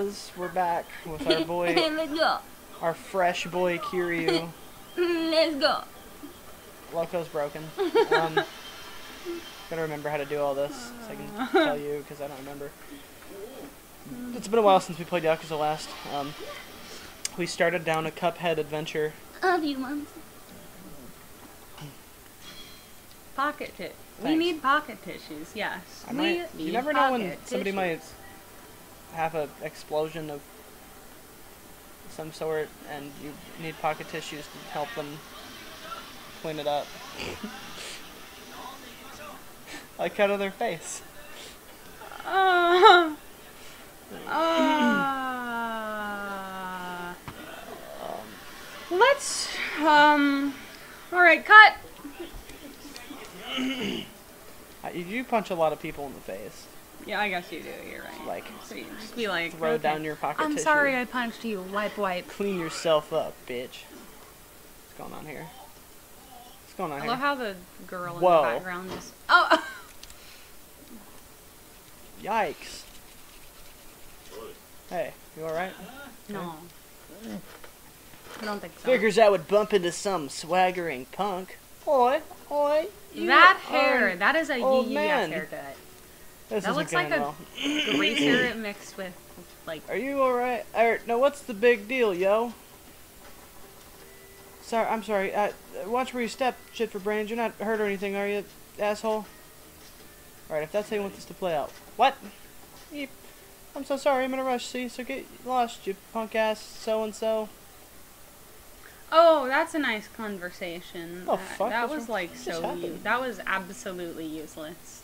fellas, we're back with our boy, Let's go. our fresh boy Kiryu. Let's go. Loco's broken. Um, gotta remember how to do all this so I can tell you because I don't remember. It's been a while since we played Yakuza last. Um, we started down a Cuphead adventure. A few months. Pocket tit. We Thanks. need pocket tissues. Yes. I we might, need you never know when pocket somebody might tissues. Have an explosion of some sort and you need pocket tissues to help them clean it up. like out of their face. Uh, uh, Um, let's. Um. All right, cut. You punch a lot of people in the face. Yeah, I guess you do. You're right. Like, So you just be like, throw okay. down your pocket I'm tissue. sorry, I punched you. Wipe, wipe. Clean yourself up, bitch. What's going on here? What's going on I here? love how the girl in Whoa. the background is. Oh. Yikes. Hey, you alright? no. I don't think so. Figures I would bump into some swaggering punk. Oi, oi. that hair, that is a UUF man. haircut. This that looks like going a- well. Greaser mixed with like Are you alright? Er, no, what's the big deal, yo? Sorry, I'm sorry. Uh, watch where you step, shit for brains. You're not hurt or anything, are you, asshole? Alright, if that's how you want this to play out. What? Eep. I'm so sorry, I'm in a rush, see? So get lost, you punk ass so and so. Oh, that's a nice conversation. Oh, that, fuck, that was wrong- like so. that was absolutely useless.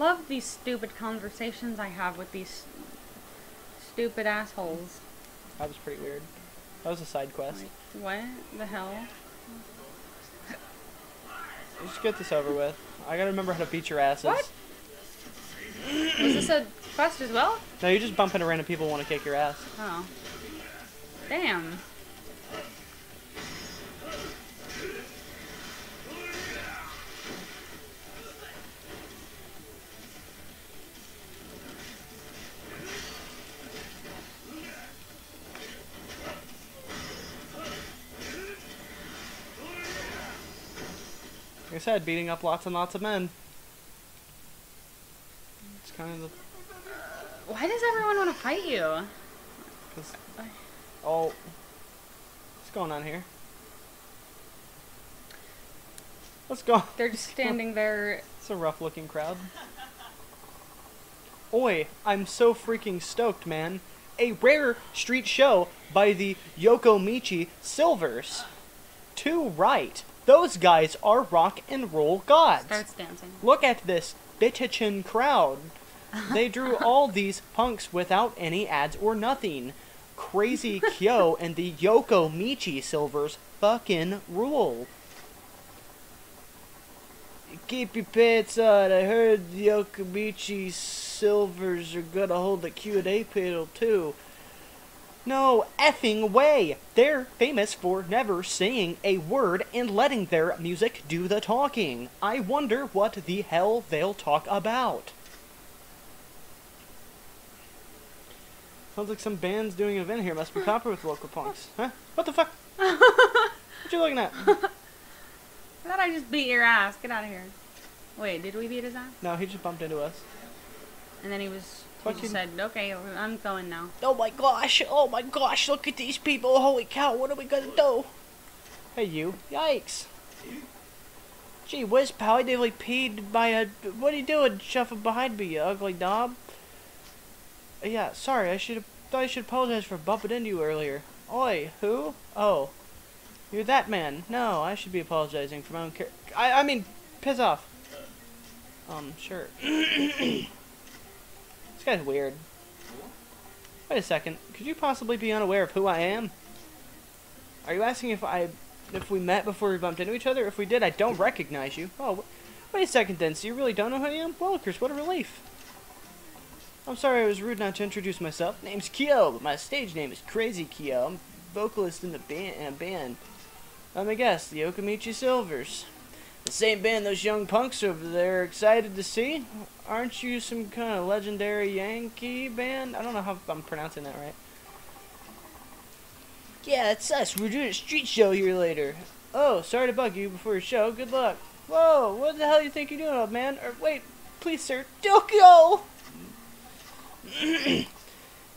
Love these stupid conversations I have with these stupid assholes. That was pretty weird. That was a side quest. Like, what the hell? Let's get this over with. I gotta remember how to beat your asses. What? Was this a quest as well? No, you're just bumping into random people want to kick your ass. Oh. Damn. Like I said, beating up lots and lots of men. It's kind of the. Why does everyone want to fight you? Cause, oh. What's going on here? Let's go. They're just standing there. It's a rough looking crowd. Oi, I'm so freaking stoked, man. A rare street show by the Yokomichi Silvers. Too right. Those guys are rock and roll gods. Starts dancing. Look at this bitchin' crowd. They drew all these punks without any ads or nothing. Crazy Kyo and the Yokomichi Silvers fucking rule. Keep your pants on. I heard the Yokomichi Silvers are gonna hold the Q&A panel too. No effing way! They're famous for never saying a word and letting their music do the talking. I wonder what the hell they'll talk about. Sounds like some band's doing an event here. Must be popular with local punks. Huh? What the fuck? what you looking at? I thought I just beat your ass. Get out of here. Wait, did we beat his ass? No, he just bumped into us. And then he was. Fucking- said, "Okay, I'm going now." Oh my gosh! Oh my gosh! Look at these people! Holy cow! What are we gonna do? Hey, you! Yikes! Gee whiz, pal! I nearly peed by a. What are you doing, shuffling behind me, you ugly knob? Uh, Yeah, sorry. I should I should apologize for bumping into you earlier. Oi, who? Oh, you're that man. No, I should be apologizing for my own care. I. I mean, piss off. Um, sure. this guy's weird. Wait a second. Could you possibly be unaware of who I am? Are you asking if I, if we met before we bumped into each other? If we did, I don't recognize you. Oh, wait a second then. So you really don't know who I am? Well, Chris, what a relief. I'm sorry I was rude not to introduce myself. Name's Kyo, but my stage name is Crazy Kyo. I'm vocalist in the band. In a band. I'm a guest, the Okamichi Silvers. The same band those young punks over there are excited to see. Aren't you some kind of legendary Yankee band? I don't know how I'm pronouncing that right. Yeah, it's us. We're doing a street show here later. Oh, sorry to bug you before your show. Good luck. Whoa, what the hell do you think you're doing, old man? Or wait, please, sir, don't go.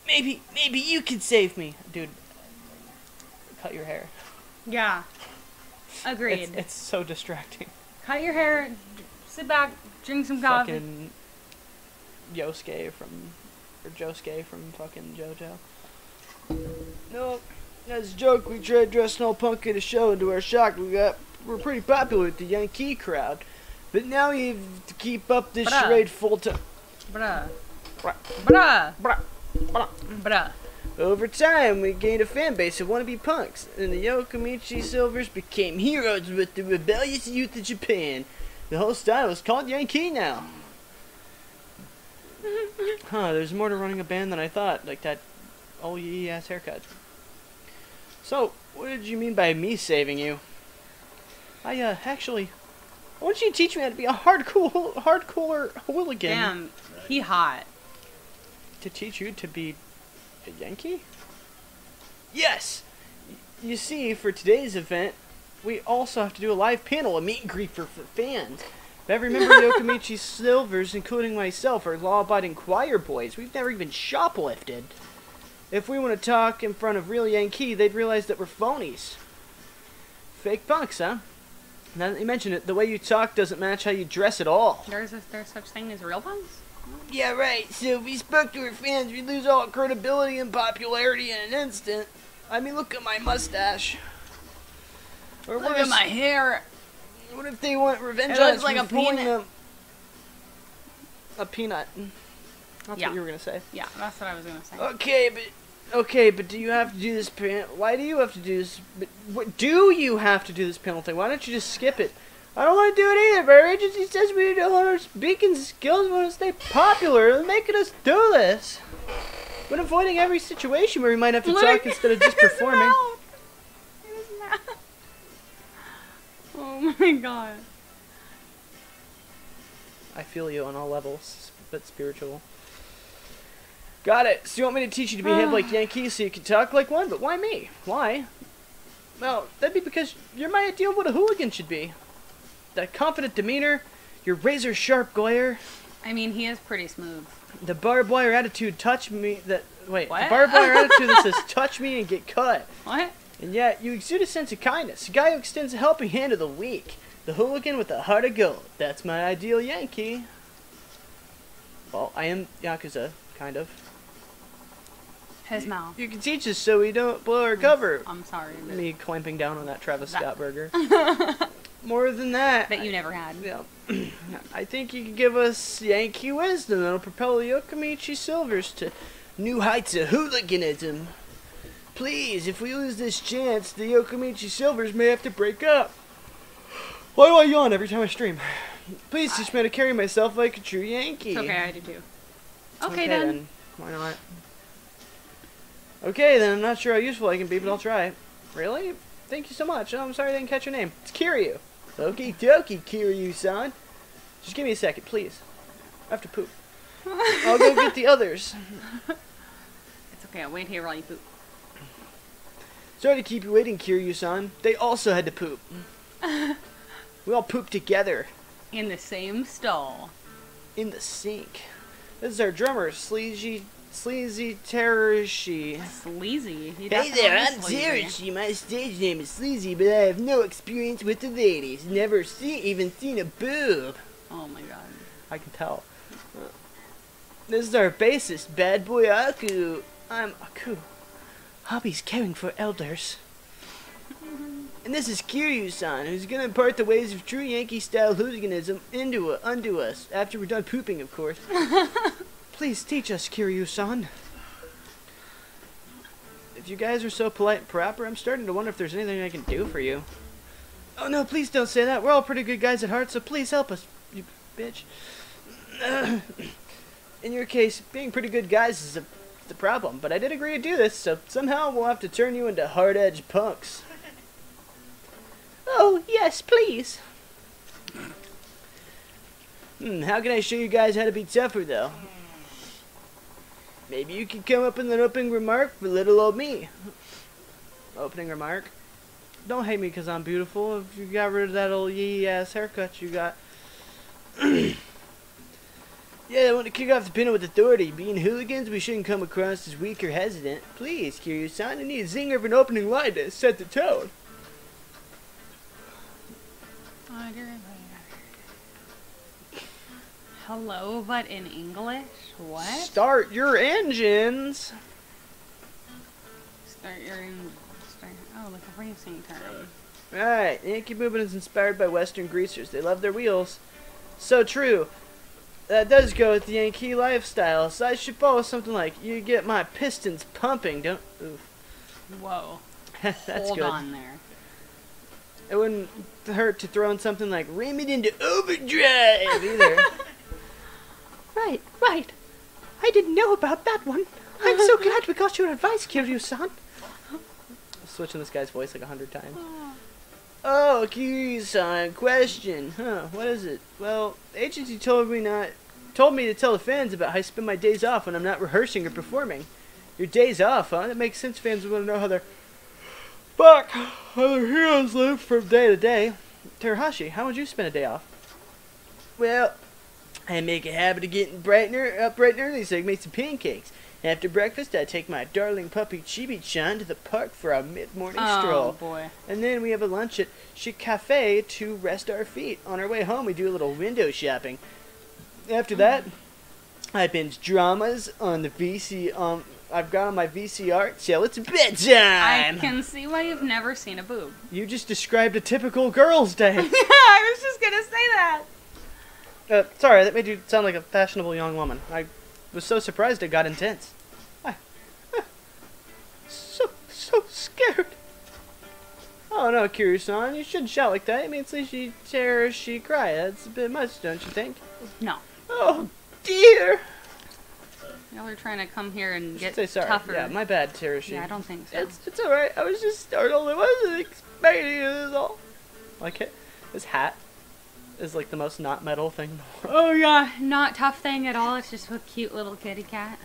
maybe, maybe you can save me, dude. Cut your hair. Yeah. Agreed. It's, it's so distracting. Cut your hair, sit back, drink some coffee. Fucking Yosuke from or Josuke from fucking JoJo. No, that's a joke. We tried dressing all punk at a show, and to our shock, we got we're pretty popular with the Yankee crowd. But now we have to keep up this Bruh. charade full time. Bruh. Bruh. Bruh. Bruh. Bruh. Bruh. Over time, we gained a fan base of wannabe punks, and the Yokomichi Silvers became heroes with the rebellious youth of Japan. The whole style is called Yankee now. Huh, there's more to running a band than I thought, like that old ye ass haircut. So, what did you mean by me saving you? I, uh, actually, I want you to teach me how to be a hardcore, hardcore hooligan. Damn, he hot. To teach you to be a Yankee? Yes! You see, for today's event, we also have to do a live panel, a meet and greet for, for fans. If every member of the Okamichi Silvers, including myself, are law-abiding choir boys. We've never even shoplifted. If we want to talk in front of real Yankee, they'd realize that we're phonies. Fake punks, huh? Now that you mention it, the way you talk doesn't match how you dress at all. There's a, there's such thing as real punks? Yeah, right. So if we spoke to our fans, we'd lose all credibility and popularity in an instant. I mean, look at my mustache. Or Look worse, at my hair. What if they want revenge It on us like a peanut. them? A peanut. Mm. That's Yeah. what you were gonna say. Yeah, that's what I was gonna say. Okay, but okay, but do you have to do this panel? Why do you have to do this? But what do you have to do this thing? Why don't you just skip it? I don't want to do it either. But our agency says we need to hone our speaking skills. We want to stay popular. They're making us do this. But avoiding every situation where we might have to talk instead of just performing. Oh my god. I feel you on all levels, but spiritual. Got it. So you want me to teach you to behave like Yankees so you can talk like one? But why me? Why? Well, that'd be because you're my idea of what a hooligan should be. That confident demeanor, your razor sharp glare, I mean, he is pretty smooth. the barbed wire attitude, touch me. That wait, what? the barbed wire attitude that says touch me and get cut. What? And yet, you exude a sense of kindness. A guy who extends a helping hand to the weak. The hooligan with a heart of gold. That's my ideal Yankee. Well, I am Yakuza, kind of. His mouth. You can teach us so we don't blow our cover. I'm sorry. Me clamping down on that Travis That- Scott burger. More than that, that you never had. yeah, I think you can give us Yankee wisdom that'll propel the Okamichi Silvers to new heights of hooliganism. Please, if we lose this chance, the Okamichi Silvers may have to break up. Why do I yawn every time I stream? Please teach me how to carry myself like a true Yankee. It's okay, I do too. Okay, then. Why not? Okay, then I'm not sure how useful I can be, but I'll try. Really? Thank you so much. Oh, I'm sorry I didn't catch your name. It's Kiryu. Okie dokie, Kiryu-san. Just give me a second, please. I have to poop. I'll go get the others. It's okay, I'll wait here while you poop. Sorry to keep you waiting, Kiryu-san. They also had to poop. We all pooped together In the same stall. in the sink. This is our drummer, Sleazy Sleazy Terushi. Sleazy. He Hey there, I'm. Terushi. My stage name is Sleazy, but I have no experience with the ladies. Never see, even seen a boob. Oh my god. I can tell. This is our bassist, Bad Boy Aku. I'm Aku. Hobbies caring for elders. And this is Kiryu-san, who's gonna impart the ways of true Yankee-style hooliganism into unto us after we're done pooping, of course. Please teach us, Kiryu-san. If you guys are so polite and proper, I'm starting to wonder if there's anything I can do for you. Oh no, please don't say that. We're all pretty good guys at heart, so please help us, you bitch. In your case, being pretty good guys is a, the problem, but I did agree to do this, so somehow we'll have to turn you into hard-edged punks. Oh, yes, please. Hmm, how can I show you guys how to be tougher, though? Maybe you could come up with an opening remark for little old me. Opening remark? Don't hate me because I'm beautiful. If you got rid of that old yee ass haircut you got. yeah, I want to kick off the panel with authority. Being hooligans, we shouldn't come across as weak or hesitant. Please, Kiryu-san, I need a zinger of an opening line to set the tone. Hello, but in English? What? Start your engines. Start your in. Start, oh, like a racing term. Right, Yankee movement is inspired by Western greasers. They love their wheels. So true. That does go with the Yankee lifestyle. So I should follow something like, "You get my pistons pumping." Don't. Oof. Whoa. That's Hold good. on there. It wouldn't hurt to throw in something like "Ram it into overdrive" either. right, right. I didn't know about that one. I'm so glad we got your advice, Kiryu-san. Switching this guy's voice like a hundred times. Ah. Oh, Kiryu-san, uh, question. Huh, what is it? Well, the agency told me not told me to tell the fans about how I spend my days off when I'm not rehearsing or performing. Your days off, huh? That makes sense. Fans want to know how their fuck how their heroes live from day to day. Terahashi, how would you spend a day off? Well, I make a habit of getting bright and up bright and early so I can make some pancakes. After breakfast, I take my darling puppy Chibi-chan to the park for a mid-morning Oh stroll. boy. And then we have a lunch at Chic Cafe to rest our feet. On our way home, we do a little window shopping. After that, I binge dramas on the VC. Um, I've got on my VCR. So it's I can see why you've never seen a boob. You just described a typical girl's day. yeah, I was just gonna say that. uh, sorry, that made you sound like a fashionable young woman. I was so surprised it got intense. I, so so scared. Oh no, Kiryu-san, you shouldn't shout like that. It means she tear, she cry. That's a bit much, don't you think? No. Oh dear. Y'all are trying to come here and get Say sorry. tougher. Yeah, my bad, Terashi. Yeah, I don't think so. It's it's alright. I was just startled. I wasn't expecting it at all. Like it. His hat is like the most not metal thing. in the world. Oh yeah, not tough thing at all. It's just a cute little kitty cat.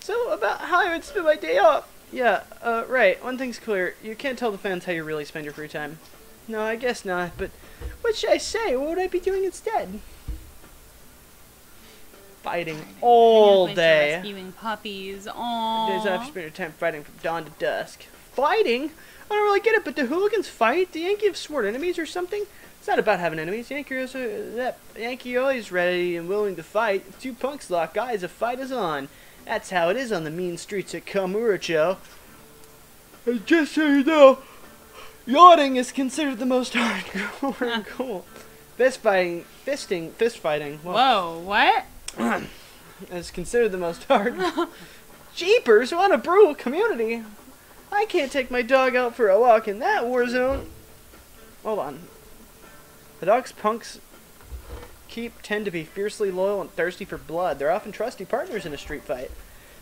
So about how I would spend my day off. Yeah. Uh. Right. One thing's clear. You can't tell the fans how you really spend your free time. No, I guess not. But what should I say? What would I be doing instead? Fighting all day. Rescuing puppies. Aww. Days you spend your time fighting from dawn to dusk. Fighting? I don't really get it, but do hooligans fight? Do Yankees have sworn enemies or something? It's not about having enemies. Yankee is uh, that Yankee always ready and willing to fight. If two punks lock eyes, a fight is on. That's how it is on the mean streets of Kamurocho. And just so you know, yachting is considered the most hardcore and cool. Fist fighting, fisting, fist fighting. Well, Whoa, what? is considered the most hard. Jeepers, what a brutal community! I can't take my dog out for a walk in that war zone. Hold on. The dogs punks keep tend to be fiercely loyal and thirsty for blood. They're often trusty partners in a street fight.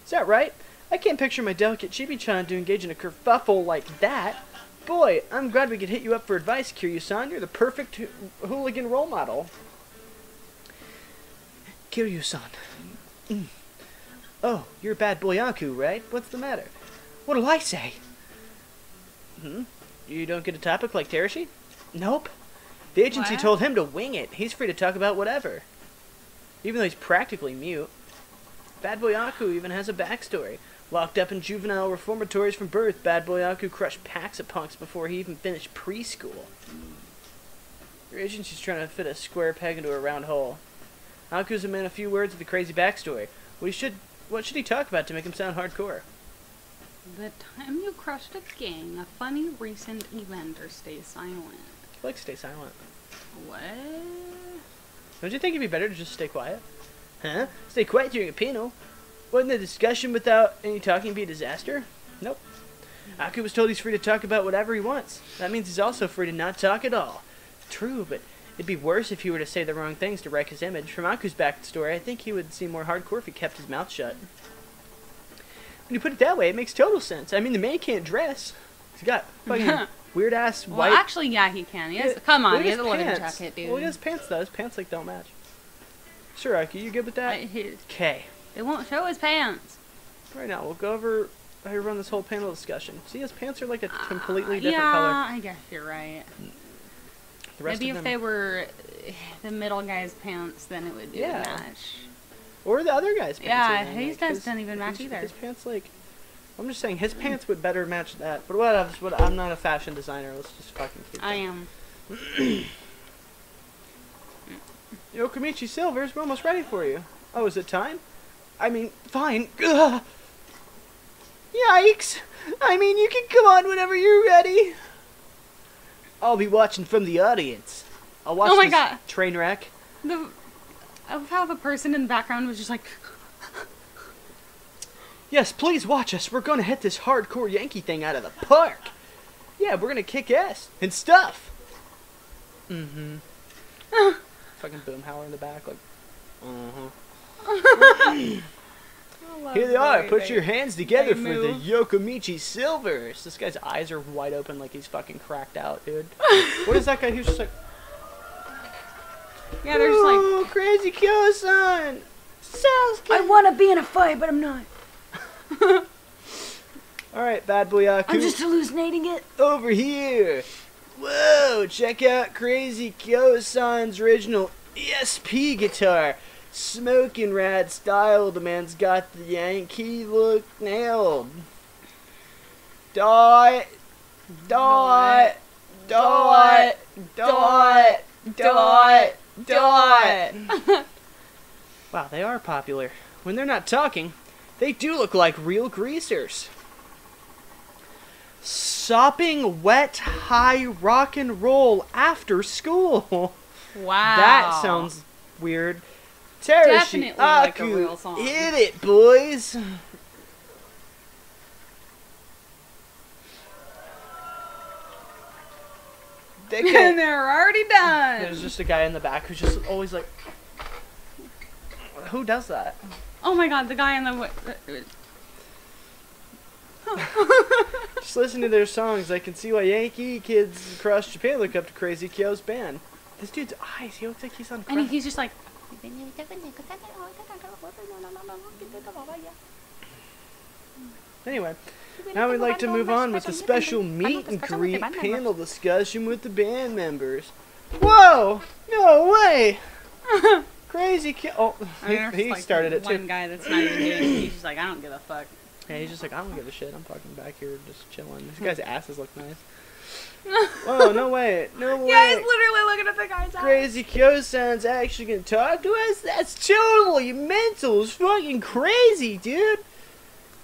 Is that right? I can't picture my delicate Chibi-chan to engage in a kerfuffle like that. Boy, I'm glad we could hit you up for advice, Kiryu-san. You're the perfect ho- hooligan role model. Kiryu-san. Mm. Oh, you're a bad boy Anku, right? What's the matter? What'll I say? Hmm? You don't get a topic like Terashi? Nope. The agency What? told him to wing it. He's free to talk about whatever. Even though he's practically mute. Bad boy Aku even has a backstory. Locked up in juvenile reformatories from birth, Bad Boy Aku crushed packs of punks before he even finished preschool. Your agency's trying to fit a square peg into a round hole. Aku's a man of few words with a crazy backstory. What he should what should he talk about to make him sound hardcore? The time you crushed a gang, a funny recent event, or stay silent. Like stay silent. What? Don't you think it'd be better to just stay quiet? Huh? Stay quiet during a panel? Wouldn't the discussion without any talking be a disaster? Nope. Aku was told he's free to talk about whatever he wants. That means he's also free to not talk at all. True, but it'd be worse if he were to say the wrong things to wreck his image. From Aku's backstory, I think he would seem more hardcore if he kept his mouth shut. When you put it that way, it makes total sense. I mean, the man can't dress. He's got fucking weird ass white. Well, actually, yeah, he can. He has, Yeah, come on, he has a pants. jacket, dude. Well, his pants though. His pants like don't match. Sure, Ike, you good with that? Okay. they won't show his pants. Right now, we'll go over how you run this whole panel discussion. See, his pants are like a completely Uh, different yeah, color. I guess you're right. Maybe if them, they were uh, the middle guy's pants, then it would Yeah. match. or the other guy's pants. Yeah, even, his like, his- don't even match his- either. His pants, like, I'm just saying, his pants would better match that. But whatever. What, I'm not a fashion designer. Let's just fucking keep. I am. Yokamichi Silvers, we're almost ready for you. Oh, is it time? I mean, fine. Ugh. Yikes! I mean, you can come on whenever you're ready. I'll be watching from the audience. I'll watch Oh my this God. train wreck. The of how the person in the background was just like, Yes, please watch us. We're gonna hit this hardcore Yankee thing out of the park. Yeah, we're gonna kick ass and stuff. Mm-hmm. Fucking Boomhauer in the back, like. Uh-huh. Here they are. Put your hands together for the. Yokomichi Silvers. This guy's eyes are wide open like he's fucking cracked out, dude. what is that guy who's just like, Yeah, they're just like, oh, crazy Kyo-san! Sounds I want to be in a fight, but I'm not. Alright, bad Boy Aku. Uh, I'm just hallucinating it. over here. Whoa, check out Crazy Kyo-san's original ESP guitar. Smoking rad style, the man's got the Yankee look nailed. Dot, dot, dot, dot, dot, dot. Wow, they are popular. When they're not talking, they do look like real greasers. Sopping wet high rock and roll after school. wow. That sounds weird. Terashi Definitely like a Aku, real song. Hit it, boys. They and they're already done. there's just a guy in the back who's just always like, who does that? Oh my god, the guy in the. wi- uh, uh, Just listen to their songs. I can see why Yankee kids across Japan look up to Crazy Kyo's band. This dude's eyes, he looks like he's on And crack. he's just like, Anyway, now we'd like to move on with the special meet and greet panel discussion with the band members. Whoa! No way! Crazy Kyo. Oh, I he, mean, he like started it One too. guy that's not even doing it. He's just like, I don't give a fuck. Yeah, he's just like, I don't give a shit. I'm fucking back here just chilling. This guy's asses look nice. Whoa, no way. No way. Yeah, he's literally looking at the guy's eyes. Crazy Kyo-san's actually gonna talk to us? That's totally mental. It's fucking crazy, dude.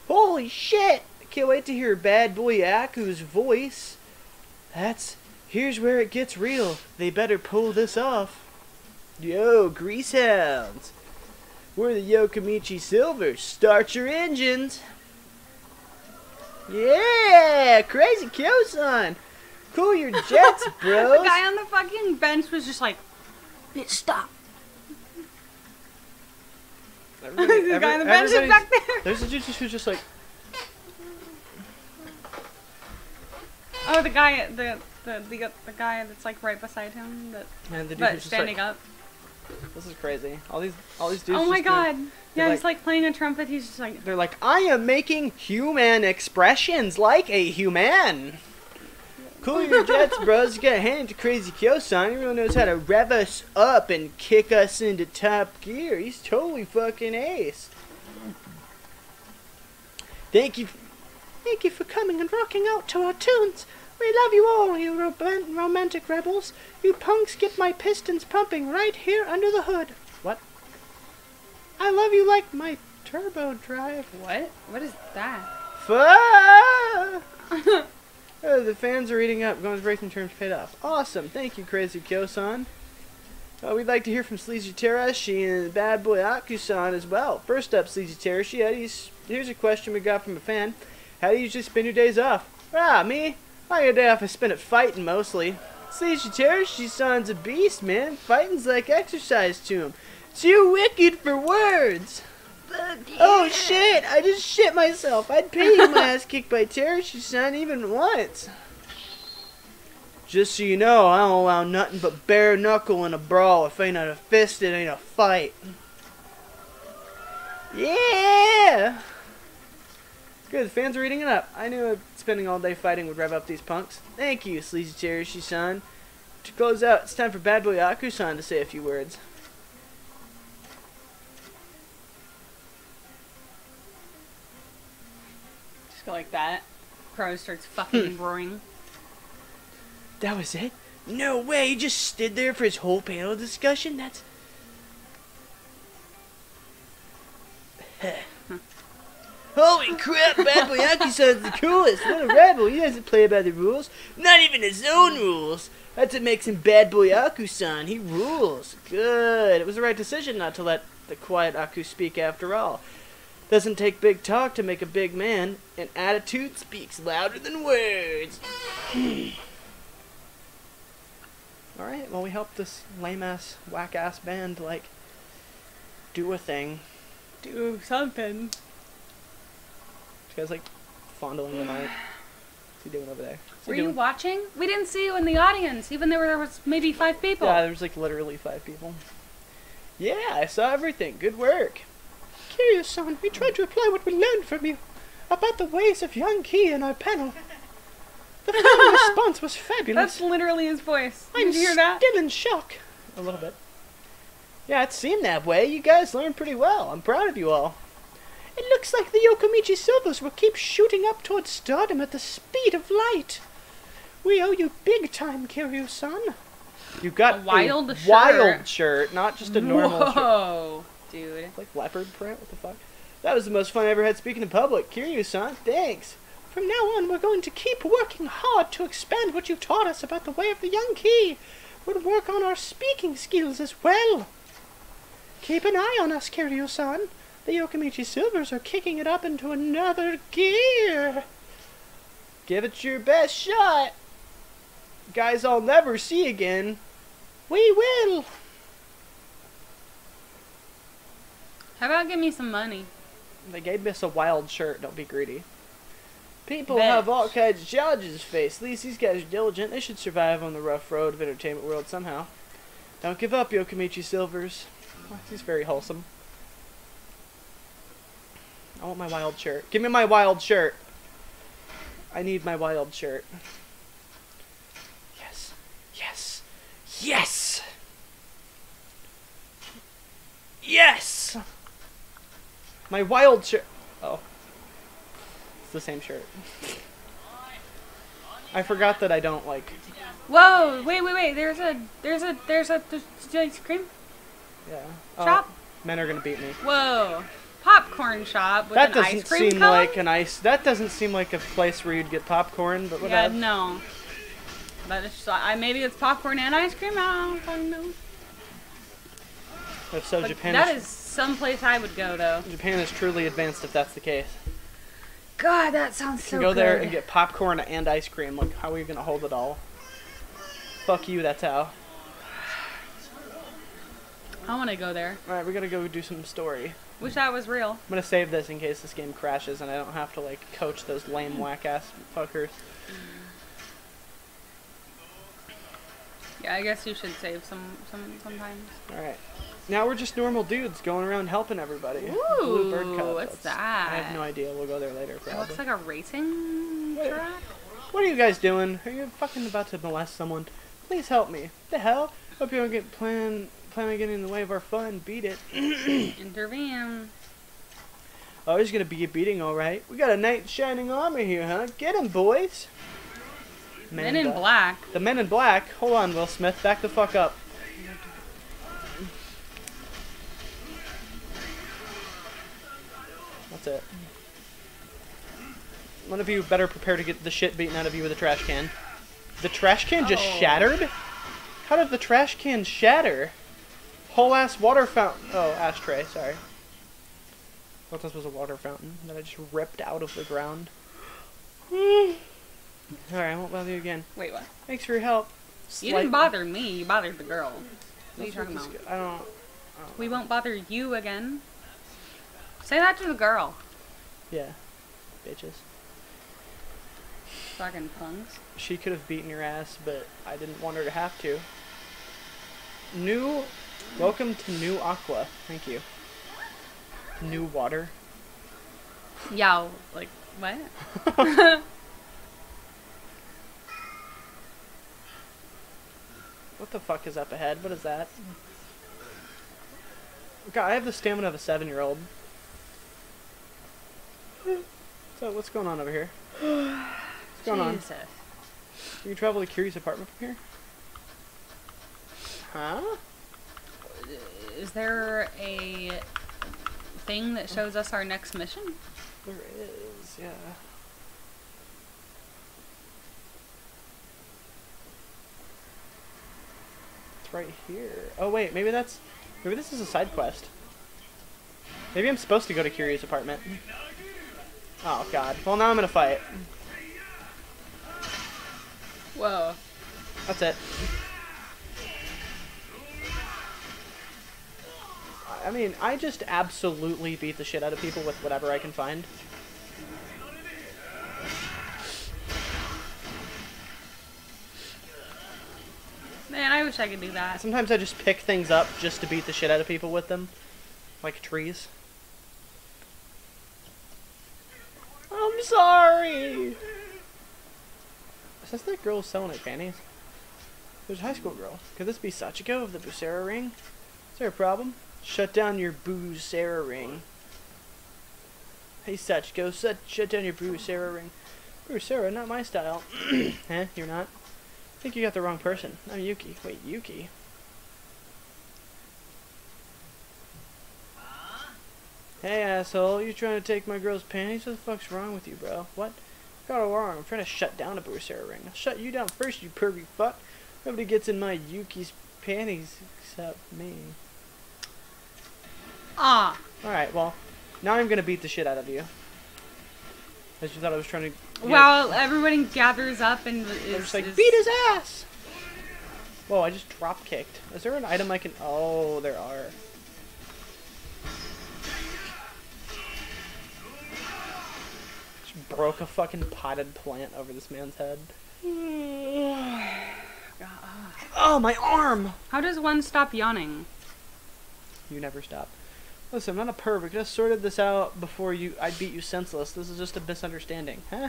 Holy shit. I can't wait to hear Bad Boy Aku's voice. That's... Here's where it gets real. They better pull this off. Yo, Greasehounds. We're the Yokomichi Silvers. Start your engines. Yeah! Crazy Kyo-san. Cool your jets, bros. The guy on the fucking bench was just like, Bitch, stop. Everybody- the guy on the bench is back there. There's a dude who's just like, Oh, the guy, the the the, the guy that's like right beside him, that and the dude but standing like, up. This is crazy. All these, all these dudes. Oh my just do- god. Yeah, they're he's like playing a trumpet. He's just like, They're like, I am making human expressions like a human. Cool your jets, bros. You gotta hand to Crazy Kyo-san. He really knows how to rev us up and kick us into top gear. He's totally fucking ace. Thank you, thank you for coming and rocking out to our tunes. We love you all, you roman- romantic rebels. You punks get my pistons pumping right here under the hood. What? I love you like my turbo drive. what? What is that? Fuck! oh, the fans are eating up. Going breaking terms paid off. Awesome. Thank you, Crazy Kyo-san. Uh, we'd like to hear from Sleazy Terashi and Bad Boy Aku-san as well. First up, Sleazy Terashi, how do you here's a question we got from a fan. How do you usually spend your days off? Ah, me? I get a day off I spend it fighting mostly. Sleazy Terashi son's a beast, man. Fighting's like exercise to him. Too wicked for words. Oh shit! I just shit myself. I'd pay you my ass kicked by Terashi son even once. Just so you know, I don't allow nothing but bare knuckle in a brawl. If ain't a fist, it ain't a fight. Yeah! Good, the fans are eating it up. I knew spending all day fighting would rev up these punks. Thank you, Sleazy Terashi-san. To close out, it's time for Bad Boy Aku-san to say a few words. Just go like that. Crow starts fucking Hmm. roaring. That was it? No way, he just stood there for his whole panel discussion? That's... Holy crap, Bad Boy Aki-san's the coolest. What a rebel. He doesn't play by the rules. Not even his own rules. That's what makes him Bad Boy Aku-san. He rules. Good. It was the right decision not to let the quiet Aku speak after all. Doesn't take big talk to make a big man, and attitude speaks louder than words. Alright, well, we helped this lame ass, whack ass band, like, do a thing. Do something. Guy's, like, fondling the mic. What's he doing over there? What's Were you watching? We didn't see you in the audience, even though there was maybe five people. Yeah, there was, like, literally five people. Yeah, I saw everything. Good work. Kiryu-san, we tried to apply what we learned from you about the ways of Yankee in our panel. The fan response was fabulous. That's literally his voice. I'm Did you hear that? still in shock. A little bit. Yeah, it seemed that way. You guys learned pretty well. I'm proud of you all. It looks like the Yokomichi Silvers will keep shooting up towards stardom at the speed of light. We owe you big time, Kiryu-san. You got A wild shirt. wild shirt, not just a normal shirt. Whoa, dude. Like leopard print? What the fuck? That was the most fun I ever had speaking in public. Kiryu-san, thanks. From now on, we're going to keep working hard to expand what you taught us about the way of the Yankee. We'll work on our speaking skills as well. Keep an eye on us, Kiryu-san. The Yokomichi Silvers are kicking it up into another gear. Give it your best shot. Guys I'll never see again. We will. How about give me some money? They gave us a wild shirt. Don't be greedy. People Bet. have all kinds of challenges to face. At least these guys are diligent. They should survive on the rough road of entertainment world somehow. Don't give up, Yokomichi Silvers. He's very wholesome. I want my wild shirt. Give me my wild shirt. I need my wild shirt. Yes. Yes. Yes! Yes! My wild shirt. Oh. It's the same shirt. I forgot that I don't like. Whoa! Wait, wait, wait. There's a, there's a, there's a, there's ice cream Yeah. shop. Oh, men are gonna beat me. Whoa! Popcorn shop with that an doesn't ice cream seem cone? like an ice. That doesn't seem like a place where you'd get popcorn, but whatever. Yeah, no. But it's, just, I maybe it's popcorn and ice cream. I don't fucking know. If so, But Japan that is, is someplace I would go though. Japan is truly advanced if that's the case. God, that sounds You so can go good. there and get popcorn and ice cream. Like, how are you gonna hold it all? Fuck you. That's how. I want to go there. All right, we gotta go do some story. Wish that was real. I'm gonna save this in case this game crashes and I don't have to like coach those lame mm. whack ass fuckers. Mm. Yeah, I guess you should save some, some sometimes. All right. Now we're just normal dudes going around helping everybody. Blue bird Ooh, cup. what's That's- I have no idea. We'll go there later It looks like a racing Wait. track. What are you guys doing? Are you fucking about to molest someone? Please help me. The hell? Hope you don't get plan plan on getting in the way of our fun. Beat it. Intervene. Oh, he's gonna be a beating, all right. We got a knight in shining armor here, huh? Get him, boys. Men in black. The men in black. Hold on, Will Smith. Back the fuck up. That's it. One of you better prepare to get the shit beaten out of you with a trash can. The trash can just Oh. shattered? How did the trash can shatter? Whole ass water fountain. Oh, ashtray, sorry. I thought this was a water fountain that I just ripped out of the ground. Alright, I won't bother you again. Wait, what? Thanks for your help. You didn't bother me. You bothered the girl. What are you talking about? g- I don't. We won't bother you again. Say that to the girl. Yeah. Bitches. Fucking punks. She could have beaten your ass, but I didn't want her to have to. New. Welcome to New Aqua. Thank you. new water. Yeah, like what? What the fuck is up ahead? What is that? God, I have the stamina of a seven-year-old. So, what's going on over here? What's going on? Jesus. You can travel to Curie's apartment from here? Huh? Is there a thing that shows us our next mission? There is, yeah. It's right here. Oh wait, maybe that's maybe this is a side quest. Maybe I'm supposed to go to Curie's apartment. Oh god. Well now I'm gonna fight. Whoa. That's it. I mean, I just absolutely beat the shit out of people with whatever I can find. Man, I wish I could do that. Sometimes I just pick things up just to beat the shit out of people with them. Like trees. I'm sorry! Is that girl selling her panties? There's a high school girl. Could this be Sachiko of the Busera ring? Is there a problem? Shut down your Busera ring. Hey Sachiko, shut, shut down your Busera ring. Busera, not my style. huh? You're not? I think you got the wrong person. I'm Yuki. Wait, Yuki? Hey asshole, you trying to take my girl's panties? What the fuck's wrong with you, bro? What? Got a wrong. I'm trying to shut down a Bruce ring. I'll shut you down first, you pervy fuck. Nobody gets in my Yuki's panties except me. Ah. Alright, well, now I'm gonna beat the shit out of you. As you thought I was trying to. Well, everybody gathers up and is, I'm just like, is- beat his ass! Whoa, I just drop kicked. Is there an item I can. Oh, there are. Just broke a fucking potted plant over this man's head. Oh, my arm! How does one stop yawning? You never stop. Listen, I'm not a perv. I sorted this out before you. I beat you senseless. This is just a misunderstanding, huh?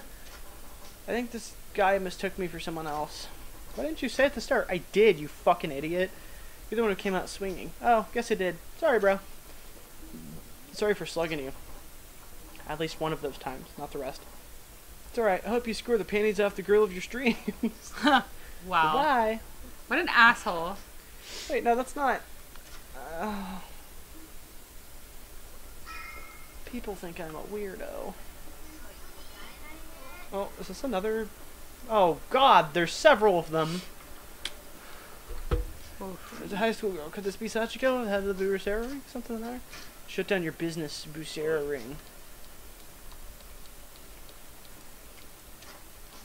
I think this guy mistook me for someone else. Why didn't you say at the start? I did, you fucking idiot. You're the one who came out swinging. Oh, guess I did. Sorry, bro. Sorry for slugging you. At least one of those times, not the rest. It's alright. I hope you score the panties off the girl of your streams. Wow. Goodbye. What an asshole. Wait, no, that's not. Uh, people think I'm a weirdo. Oh, is this another? Oh God, there's several of them. There's a high school girl. Could this be Sachiko, the head of the Busera ring? Something in there? Shut down your business, Busera ring.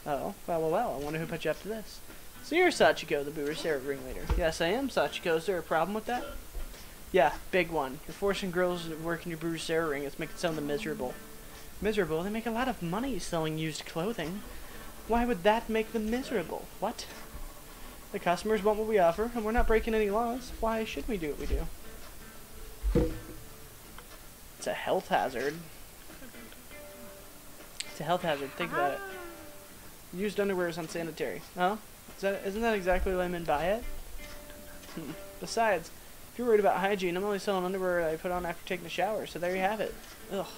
Oh, well, well, well. I wonder who put you up to this. So you're Sachiko, the Busera ringleader. Yes, I am Sachiko. Is there a problem with that? Yeah, big one. You're forcing girls to work in your Busera ring. It's making some of them miserable. Miserable? They make a lot of money selling used clothing. Why would that make them miserable? What? The customers want what we offer, and we're not breaking any laws. Why should we do what we do? It's a health hazard. It's a health hazard. Think about it. Used underwear is unsanitary. Oh? Is that, isn't that exactly what I meant by it? Besides, if you're worried about hygiene, I'm only selling underwear I put on after taking a shower, so there you have it. Ugh.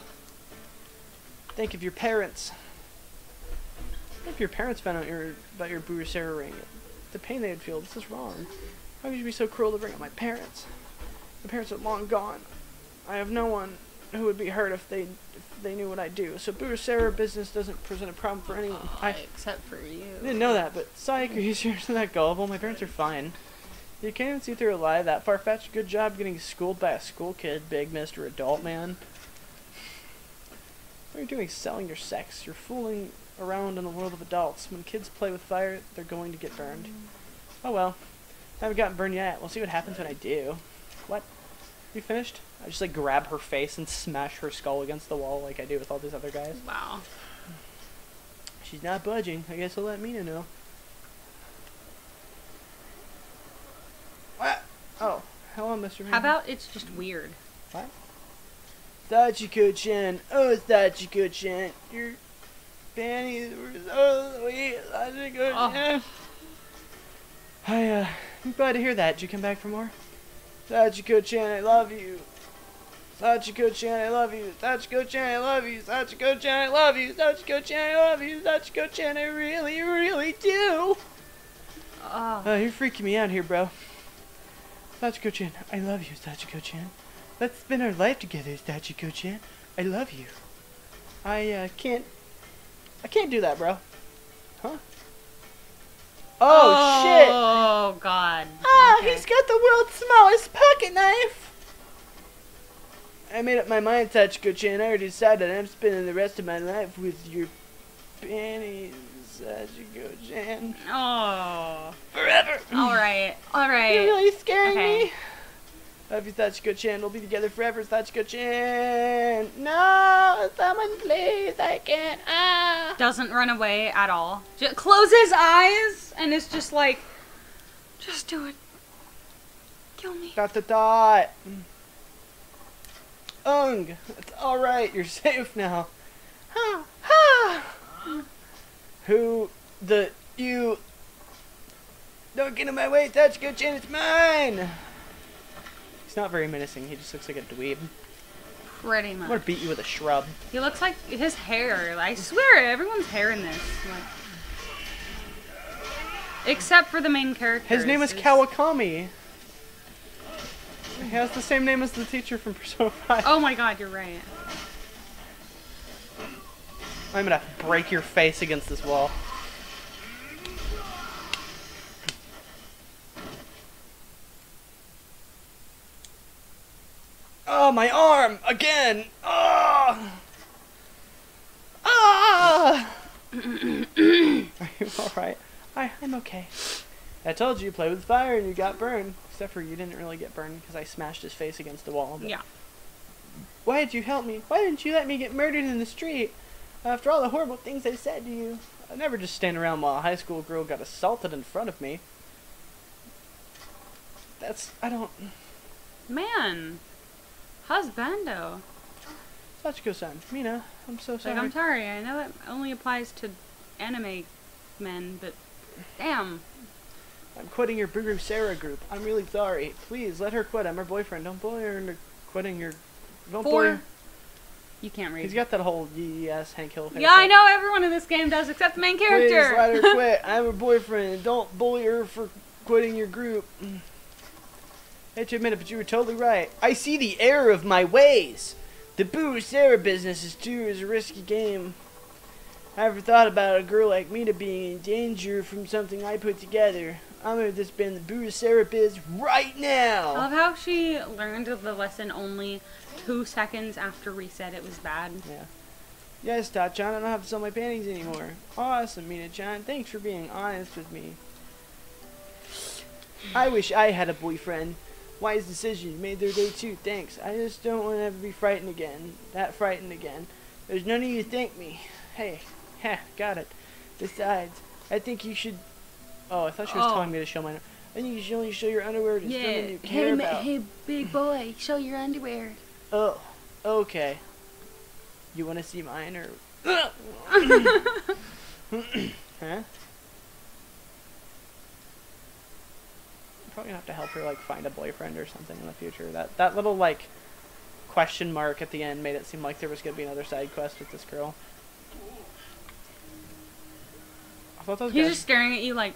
Think of your parents. What if your parents found out your, about your Busera ring? The pain they would feel. This is wrong. How could you be so cruel to bring up my parents? My parents are long gone. I have no one who would be hurt if they if they knew what I do. So Busera business doesn't present a problem for anyone. I Except for you. I didn't know that, but psych, are you seriously that gullible? My parents are fine. You can't even see through a lie that far-fetched. Good job getting schooled by a school kid, big Mr. Adult Man. What are you doing selling your sex? You're fooling around in the world of adults. When kids play with fire, they're going to get burned. Oh well. I Haven't gotten burned yet. We'll see what happens when I do. What? You finished? I just like grab her face and smash her skull against the wall like I do with all these other guys. Wow. She's not budging. I guess I'll let Mina know. What? Oh, hello, Mr. Mina. How about it's just weird? What? Sachiko-chan, oh Sachiko-chan, your panties were so sweet, Sachiko-chan. I, uh, I'm glad to hear that. Did you come back for more? Sachiko-chan, I love you. Sachiko-chan, I love you. Sachiko-chan, I love you. Sachiko-chan, I love you. Sachiko-chan, I love you. Sachiko-chan, I really, really do. Oh, Uh, you're freaking me out here, bro. Sachiko-chan, I love you, Sachiko-chan. Let's spend our life together, Sachiko-chan. I love you. I, uh, can't... I can't do that, bro. Huh? Oh, shit! Oh God. Ah, Okay. he's got the world's smallest pocket knife! I made up my mind, Sachiko-chan. I already decided I'm spending the rest of my life with your panties, Sachiko-chan. Oh. Forever! All right. All right. You're really scaring Okay. me. Love you, Sachiko-chan. We'll be together forever, Sachiko-chan. No, someone please. I can't. Ah. Doesn't run away at all. Just closes eyes and it's just like, just do it. Kill me. Dot dot dot. Ung, it's all right. You're safe now. Ha ha. Who the you? Don't get in my way, that's good chin, It's mine. He's not very menacing. He just looks like a dweeb. Pretty I'm much. gonna beat you with a shrub. He looks like his hair. I swear, everyone's hair in this. Like, except for the main character. His name is Kawakami. He has the same name as the teacher from Persona 5. Oh my god, you're right. I'm gonna break your face against this wall. Oh, my arm! Again! Ah! Ah! Are you alright? I, I'm okay. I told you, play with fire and you got burned. Except for you didn't really get burned because I smashed his face against the wall. Yeah. Why did you help me? Why didn't you let me get murdered in the street? After all the horrible things I said to you. I never just stand around while a high school girl got assaulted in front of me. That's I don't Man. Husbando. Sachiko-san, Mina, I'm so sorry. Like, I'm sorry. I know that only applies to anime men, but damn. I'm quitting your burusera group. I'm really sorry. Please let her quit. I'm her boyfriend. Don't bully her into quitting your. Don't bully. Four. her. You can't read. He's got that whole yes Hank Hill. Thing. Yeah, I know everyone in this game does except the main Please character. let her quit. I'm her boyfriend. Don't bully her for quitting your group. I hate to admit it, but you were totally right. I see the error of my ways. The burusera business is too is a risky game. I ever thought about a girl like me to being in danger from something I put together. I'm gonna disband the burusera biz right I now. love how she learned the lesson only two seconds after reset. It was bad. Yeah. Yes, Dot John, I don't have to sell my panties anymore. Awesome, Mina John. Thanks for being honest with me. I wish I had a boyfriend. Wise decision. You made their day too. Thanks. I just don't want to ever be frightened again. That frightened again. There's no need to thank me. Hey. Heh, got it. Besides, I think you should... Oh, I thought she was Oh. telling me to show my... I think you should only show your underwear to someone you Hey, care ma- about. hey, big boy, show your underwear. Oh, okay. You want to see mine or? huh? Probably have to help her like find a boyfriend or something in the future. That that little like question mark at the end made it seem like there was gonna be another side quest with this girl. I thought those He's guys. just staring at you like,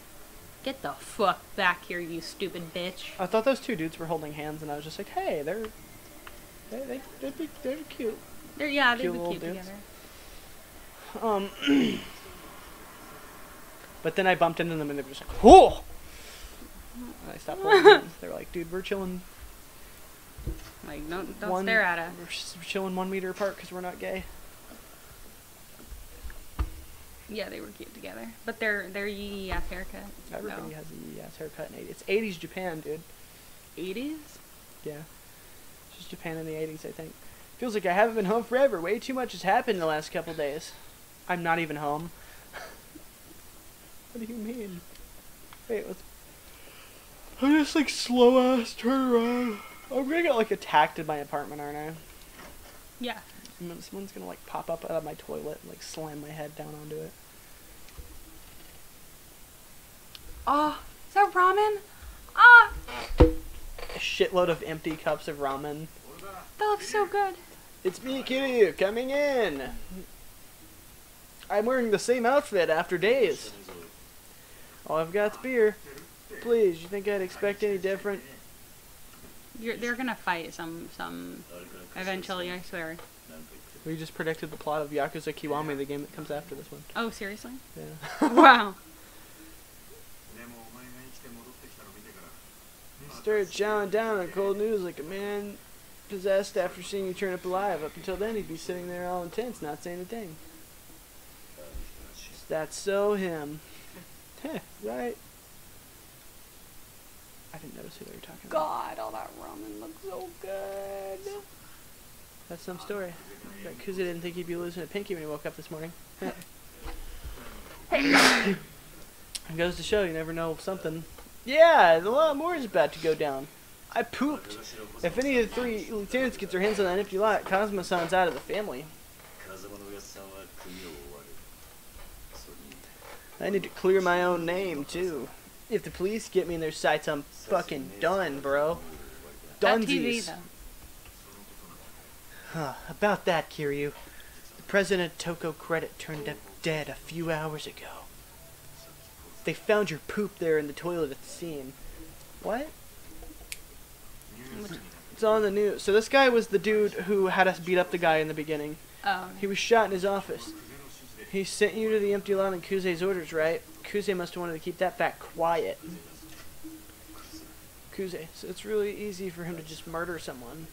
get the fuck back here, you stupid bitch. I thought those two dudes were holding hands, and I was just like, hey, they're they they they'd be, they're cute. They're yeah, they'd Cute be cute dudes. together. Um, but then I bumped into them and they were just like, "Whoa!" And I stopped holding hands. They were like, "Dude, we're chilling Like, don't don't one, stare at us. We're chilling one meter apart because we're not gay." Yeah, they were cute together, but they're they're yee ass haircut. Everybody has a ass haircut in 80s. It's 80s Japan, dude. eighties. Yeah, it's just Japan in the 80s, I think. Feels like I haven't been home forever. Way too much has happened in the last couple days. I'm not even home. what do you mean? Wait, what's... I'm just like slow ass turn around. I'm gonna get like attacked in my apartment, aren't I? Yeah. Someone's gonna like pop up out of my toilet and like slam my head down onto it. Oh, is that ramen? Ah, A shitload of empty cups of ramen. That looks so good. It's me, Kiryu, coming in. I'm wearing the same outfit after days. All I've got's beer. Please, you think I'd expect any different? You're, they're gonna fight some some eventually. I swear. We just predicted the plot of Yakuza Kiwami, the game that comes after this one. Oh, seriously? Yeah. wow. Started chowing down on cold news like a man possessed after seeing you turn up alive. Up until then, he'd be sitting there all intense, not saying a thing. That's so him. Heh, right? I didn't notice who they were talking about. God, all that ramen looks so good. That's some story. That Kuze didn't think he'd be losing a pinky when he woke up this morning. it goes to show you never know something. Yeah, a lot more is about to go down. I pooped. If any of the three lieutenants get their hands on that empty lot, Kazama-san's out of the family. I need to clear my own name, too. If the police get me in their sights, I'm fucking done, bro. That TV Dunsies. Huh, about that, Kiryu. The president of Toko Credit turned up dead a few hours ago. They found your poop there in the toilet at the scene. What? It's on the news. So this guy was the dude who had us beat up the guy in the beginning. Oh. He was shot in his office. He sent you to the empty lot on Kuze's orders, right? Kuze must have wanted to keep that back quiet. Kuze. So it's really easy for him to just murder someone.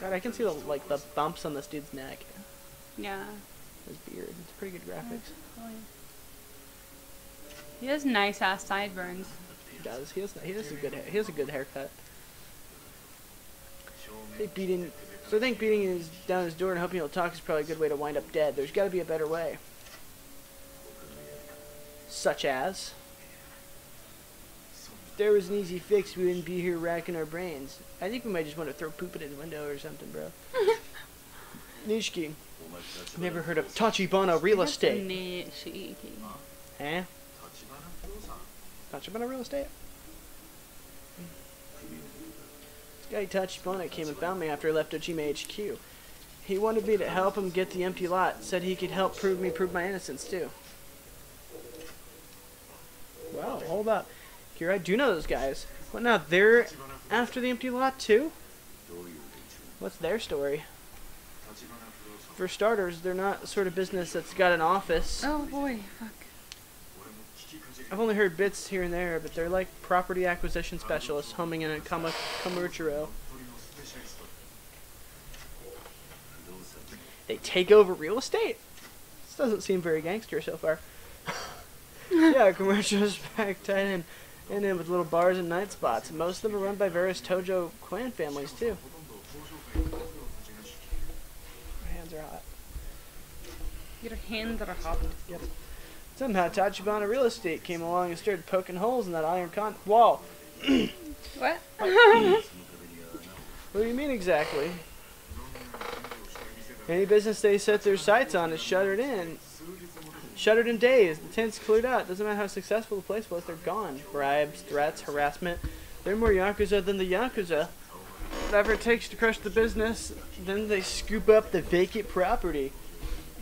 God, I can see the like the bumps on this dude's neck. Yeah. His beard. It's pretty good oh, graphics. He has nice ass sideburns. He does. He has he has a good he has a good haircut. I think beating so I think beating his down his door and hoping he'll talk is probably a good way to wind up dead. There's got to be a better way. Such as if there was an easy fix, we wouldn't be here racking our brains. I think we might just want to throw poop at his window or something, bro. Nishiki, never heard of Tachibana real estate? Nishiki. Eh? Tachibana real estate? Guy Tachibana came and found me after I left Dojima HQ. He wanted me to help him get the empty lot. Said he could help prove me prove my innocence too. Wow, hold up. Here, I do know those guys. What now? They're after the empty lot too? What's their story? For starters, they're not the sort of business that's got an office. Oh boy, fuck. I've only heard bits here and there, but they're like property acquisition specialists homing in a Kama-. They take over real estate? This doesn't seem very gangster so far. yeah, Kamurocho's packed tight in, and in with little bars and night spots. Most of them are run by various Tojo clan families, too. My hands are hot. Your hands are hot. Yep. Somehow Tachibana Real Estate came along and started poking holes in that iron con- wall. What? What do you mean exactly? Any business they set their sights on is shuttered in. Shuttered in days. The tent's cleared out. Doesn't matter how successful the place was, they're gone. Bribes, threats, harassment. They're more Yakuza than the Yakuza. Whatever it takes to crush the business, then they scoop up the vacant property.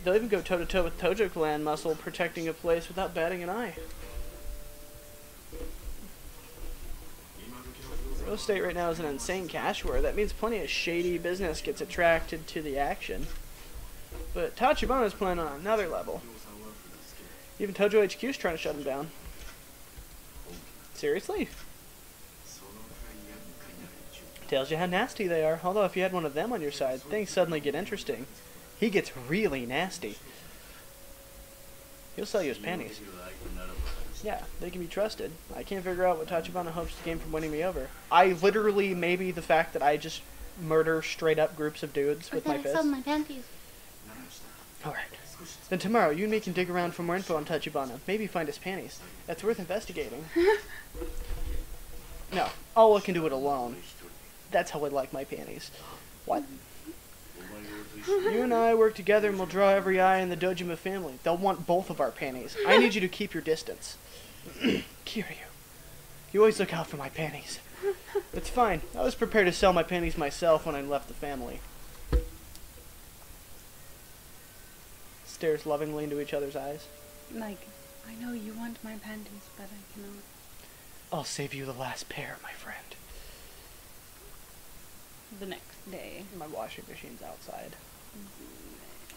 They'll even go toe to toe with Tojo Clan muscle protecting a place without batting an eye. Real estate right now is an insane cash war. That means plenty of shady business gets attracted to the action. But Tachibana's playing on another level. Even Tojo HQ's trying to shut him down. Seriously? Tells you how nasty they are. Although if you had one of them on your side, things suddenly get interesting. He gets really nasty. He'll sell you his panties. Yeah, they can be trusted. I can't figure out what Tachibana hopes to gain from winning me over. I literally, maybe the fact that I just murder straight up groups of dudes with my I fists. sold my panties. Alright. Then tomorrow, you and me can dig around for more info on Tachibana. Maybe find his panties. That's worth investigating. no, I'll look into it alone. That's how I like my panties. What? You and I work together and we'll draw every eye in the Dojima family. They'll want both of our panties. I need you to keep your distance. Kiryu, you always look out for my panties. It's fine. I was prepared to sell my panties myself when I left the family. Stares lovingly into each other's eyes. Like, I know you want my panties, but I cannot. I'll save you the last pair, my friend. The next day, My washing machine's outside.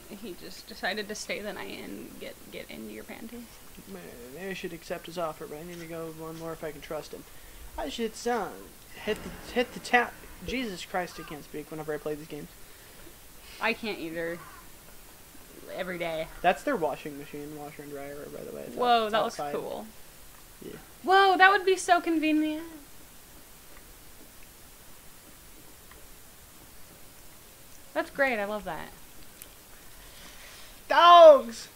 He just decided to stay the night and get get into your panties. Maybe I should accept his offer, but I need to go one more if I can trust him. I should sound hit the hit the tap. Jesus Christ, I can't speak whenever I play these games. I can't either. Every day. That's their washing machine, washer and dryer, by the way. It's Whoa, that looks cool. Yeah. Whoa, that would be so convenient. That's great. I love that. Dogs.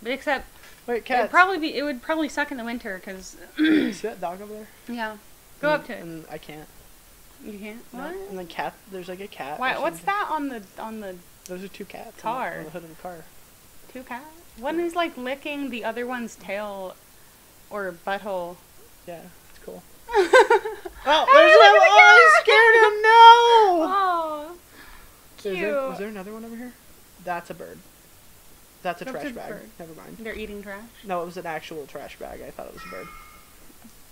But except Wait, it'd probably be it would probably suck in the winter because You see that dog over there? yeah. Go And- up mm, to it. And I can't. You can't. No. What? And then cat. There's like a cat. Why? What's that on the on the Those are two cats. on the- Car. On the hood of the car. two cats. One is like licking the other one's tail or butthole. Yeah, it's cool. oh, Oh, there's no. Oh, I oh, scared him. No. Oh, Is there, cute. is there another one over here? That's a bird. That's a That's trash a bag. bird. Never mind. They're eating trash. No, it was an actual trash bag. I thought it was a bird.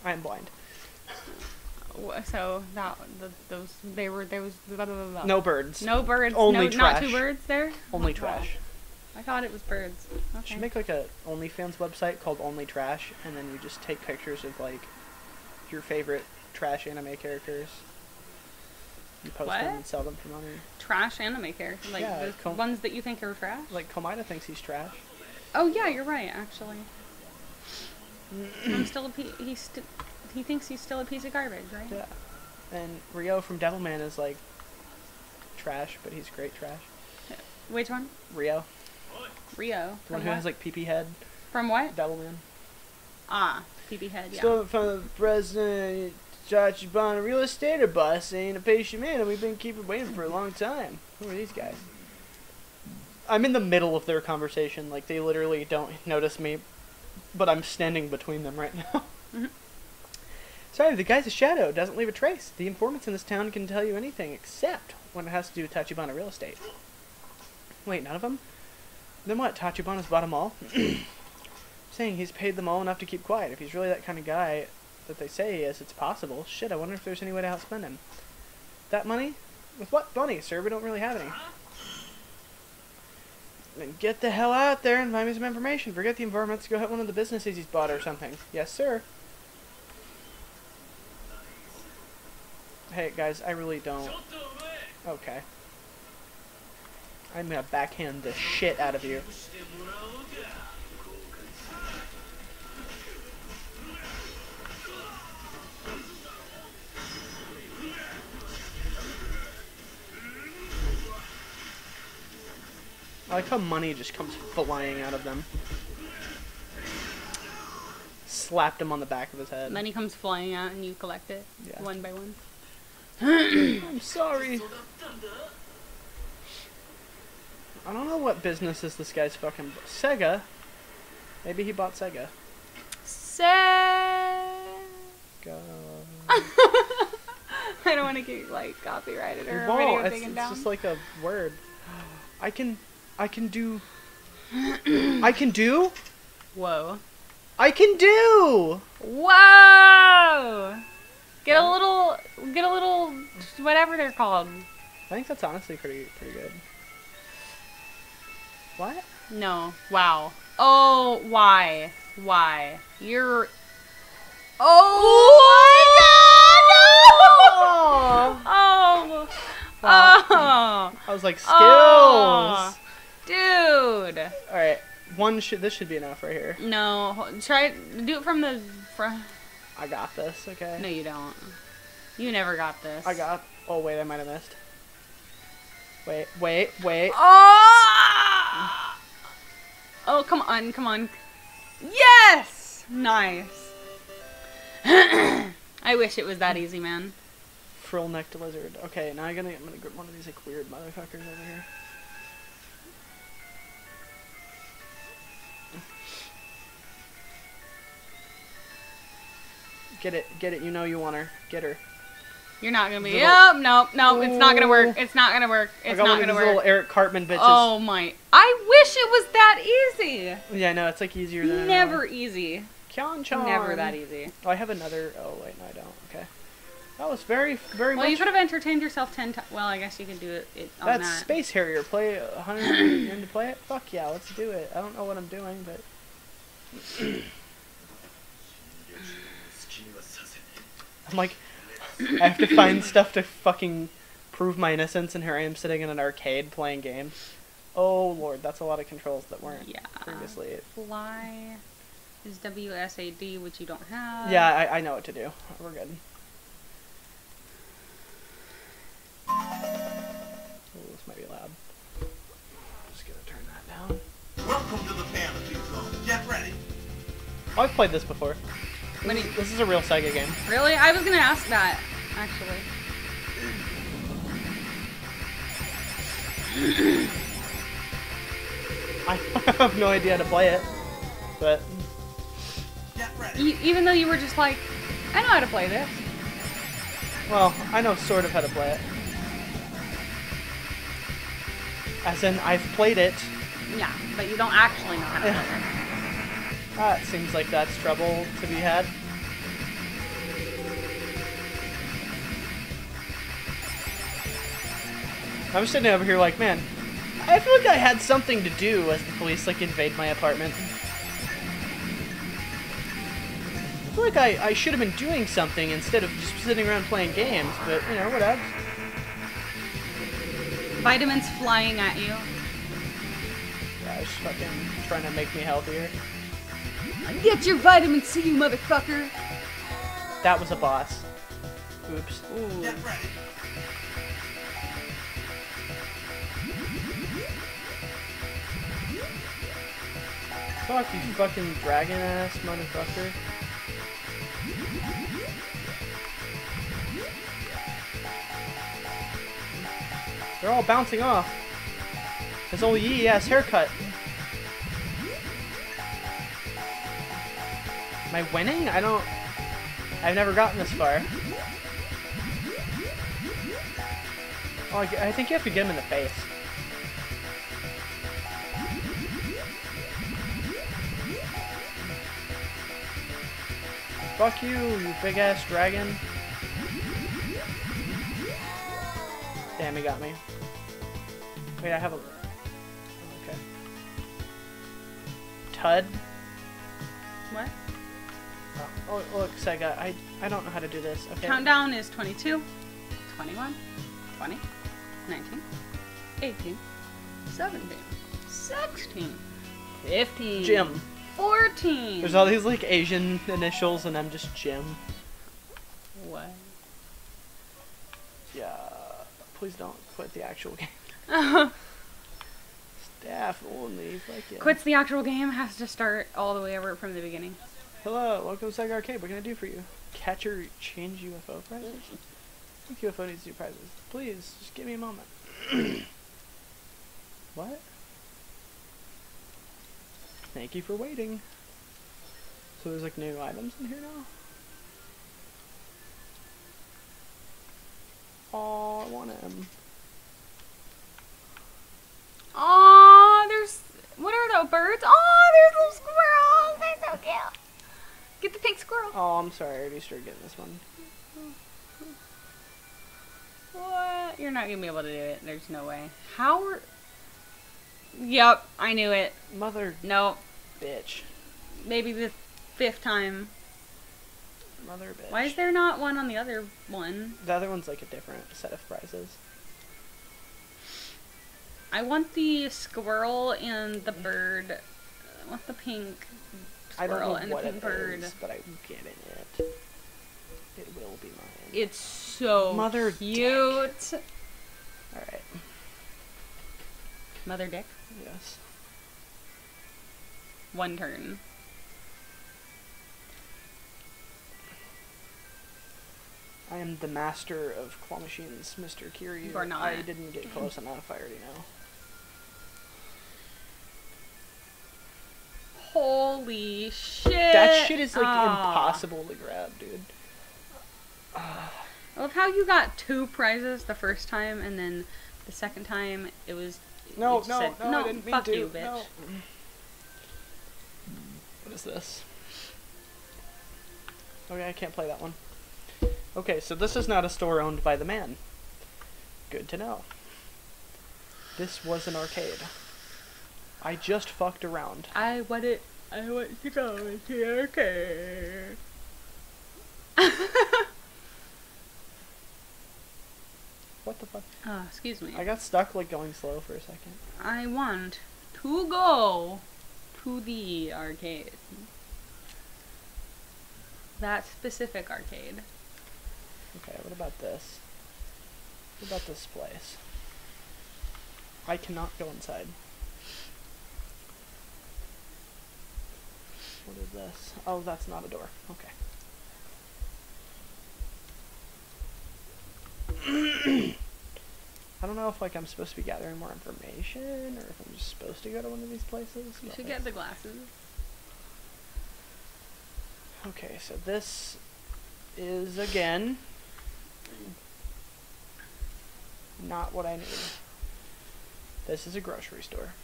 I am blind. So that the, those they were there was blah, blah, blah, blah. No birds. no birds. Only no, not two birds there. Only Oh, trash. I thought it was birds. Okay. Should make like a OnlyFans website called Only Trash, and then you just take pictures of like your favorite trash anime characters. You post What? them and sell them for money. trash anime characters, like Yeah, the com- ones that you think are trash. Like Komaeda thinks he's trash. Oh yeah, you're right. Actually, I'm still a pe- he's st- he thinks he's still a piece of garbage, right? Yeah. And Ryo from Devilman is like trash, but he's great trash. Which one? Ryo, Ryo. the one who what? has like pee head. From what? Devilman. Ah, PB head. Yeah. Still from the president Tachibana real estate or bus ain't a patient man and we've been keeping waiting for a long time. Who are these guys? I'm in the middle of their conversation, like they literally don't notice me, but I'm standing between them right now. Sorry, the guy's a shadow, doesn't leave a trace. The informants in this town can tell you anything except when it has to do with Tachibana real estate. Wait, none of them? Then what? Tachibana's bought them all? saying he's paid them all enough to keep quiet. If he's really that kind of guy that they say he is, it's possible. Shit, I wonder if there's any way to outspend him. That money? With what money, sir? We don't really have any. Then get the hell out there and find me some information. Forget the informants. Go hit one of the businesses he's bought or something. Yes, sir. Hey, guys, I really don't. Okay. I'm gonna backhand the shit out of you. I like how money just comes flying out of them. Slapped him on the back of his head. Money comes flying out and you collect it Yeah. one by one. I'm sorry. I don't know what business is this guy's fucking Sega. Maybe he bought Sega. Go. I don't want to get like copyrighted or video It's, it's down. just like a word. I can, I can do. I can do. Whoa. I can do. Whoa! Get a little, get a little, whatever they're called. I think that's honestly pretty, pretty good. What? No. Wow. Oh, why? Why? You're. Oh my god! No! Oh. Oh. I was like skills. Oh. Dude. All right, one should. This should be enough right here. No. Try do it from the front. I got this. Okay. No, you don't. You never got this. I got. Oh wait, I might have missed. Wait, wait, wait. Oh! Oh, come on, come on. Yes! Nice. I wish it was that easy, man. Frill necked lizard. Okay, now I'm gonna I'm gonna grip one of these like weird motherfuckers over here. Get it, get it. You know you want her. Get her. You're not gonna be. Little- Yep, no, no, it's not gonna work. It's not gonna work. I It's not gonna these work. little Eric Cartman bitches. Oh my! I wish it was that easy. Yeah, no, it's like easier than know. Never easy. Kyon-chan. Never that easy. Oh, I have another. Oh wait, no, I don't. Okay. That was very, very Well, much. you could have entertained yourself ten times. Well, I guess you can do it, it on That's that. Space Harrier. Play a hundred and to play it. Fuck yeah, let's do it. I don't know what I'm doing, but I'm like, I have to find stuff to fucking prove my innocence, and here I am sitting in an arcade playing games. Oh lord, that's a lot of controls that weren't Yeah. previously. Fly is WSAD, which you don't have. Yeah, I, I know what to do. We're good. Oh, this might be loud. Just gonna turn that down. Welcome to the fantasy zone. Get ready. Oh, I've played this before. When This is a real Sega game. Really? I was gonna ask that, actually. I have no idea how to play it, but even though you were just like, I know how to play this. well, I know sort of how to play it. As in, I've played it. Yeah, but you don't actually know how to play it. That seems like that's trouble to be had. I'm sitting over here like, man, I feel like I had something to do as the police like invade my apartment. I feel like I, I should have been doing something instead of just sitting around playing games, but you know, whatever. Vitamins flying at you. Yeah, it's fucking trying to make me healthier. Get your vitamin C, you motherfucker. That was a boss. Oops. Ooh. Get ready. Fuck you fucking dragon ass motherfucker. They're all bouncing off. His old yee haircut. Am I winning? I don't. I've never gotten this far. Oh, I, think you have to get him in the face. Fuck you, you big ass dragon. Damn, he got me. Wait, I have a. Okay. Tud? What? Oh, look, Sega, I, I don't know how to do this. Okay. Countdown is 22, 21, 20, 19, 18, 17, 16, 15, Jim. 14. There's all these like Asian initials, and I'm just Jim. What? Yeah. Please don't quit the actual game. Staff only. Fuck yeah. Quits the actual game, has to start all the way over from the beginning. Hello, welcome to Sega Arcade. What can I do for you? Catch or change UFO prizes? I think UFO needs new prizes. Please, just give me a moment. what? Thank you for waiting. So there's like new items in here now? Oh, I want him. Aw, there's. What are those birds? Aw, there's little squirrels. They're so cute. Get the pink squirrel. Oh, I'm sorry. I already started getting this one. What? You're not gonna be able to do it. There's no way. How are. Yep, I knew it. Mother No, bitch. maybe the fifth time. Mother bitch. Why is there not one on the other one? The other one's like a different set of prizes. I want the squirrel and the bird. I want the pink squirrel know and the what pink it bird. is, but I'm getting it. It will be mine. It's so Mother cute. Alright. Mother dick. Yes. One turn. I am the master of claw machines, Mr. Kiryu. You are not. I didn't get close enough, I already know. Holy shit! that shit is like Aw. impossible to grab, dude. I love how you got two prizes the first time, and then the second time it was. No, you no, said, no, I didn't mean fuck to. you, bitch. No. What is this? Okay, I can't play that one. Okay, so this is not a store owned by the man. Good to know. This was an arcade. I just fucked around. I want it. I want to go into the arcade. What the fuck? oh, excuse me. I got stuck like going slow for a second. I want to go to the arcade. That specific arcade. Okay, what about this? What about this place? I cannot go inside. What is this? Oh, that's not a door. Okay. I don't know if like I'm supposed to be gathering more information or if I'm just supposed to go to one of these places. You should get the glasses. Okay, so this is again not what I need. This is a grocery store.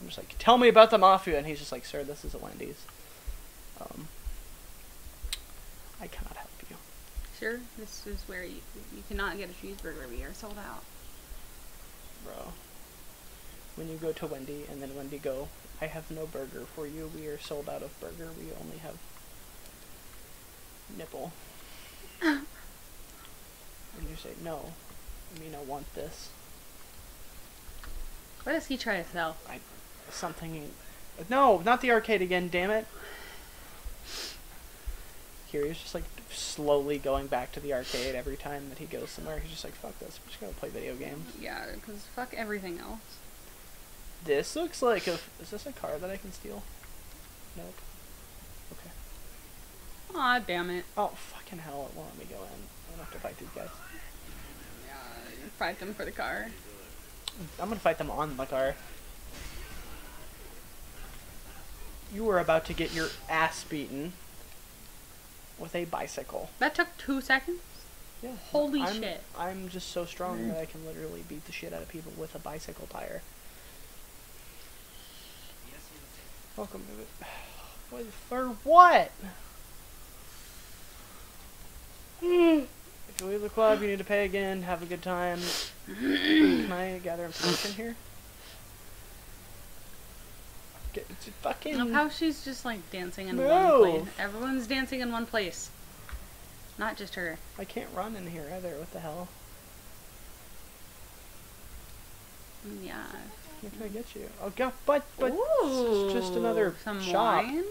I'm just like, tell me about the mafia, and he's just like, sir, this is a Wendy's. Um, I cannot help you. Sure, this is where you you cannot get a cheeseburger. We are sold out. bro. When you go to Wendy and then Wendy go, I have no burger for you. We are sold out of burger. We only have nipple. and you say, no. I mean, I want this. What does he try to sell? Something. No, not the arcade again, damn it. Here, he's just like slowly going back to the arcade every time that he goes somewhere. He's just like, fuck this. I'm just gonna play video games. Yeah, because fuck everything else. This looks like a. Is this a car that I can steal? Nope. Okay. Aw, damn it. Oh, fucking hell, it won't let me go in. I'm gonna have to fight these guys. Yeah, fight them for the car. I'm gonna fight them on the car. You were about to get your ass beaten with a bicycle. That took two seconds. Yeah. Holy I'm, shit. I'm just so strong mm. that I can literally beat the shit out of people with a bicycle tire. Welcome to it. What, for what? Mm. If you leave the club, you need to pay again. Have a good time. Can I gather information here? Fucking. Look how she's just like dancing in one place. Everyone's dancing in one place. Not just her. I can't run in here either. What the hell? Yeah. Where can I get you? Oh, God, but but Ooh, it's just another some shop. wine.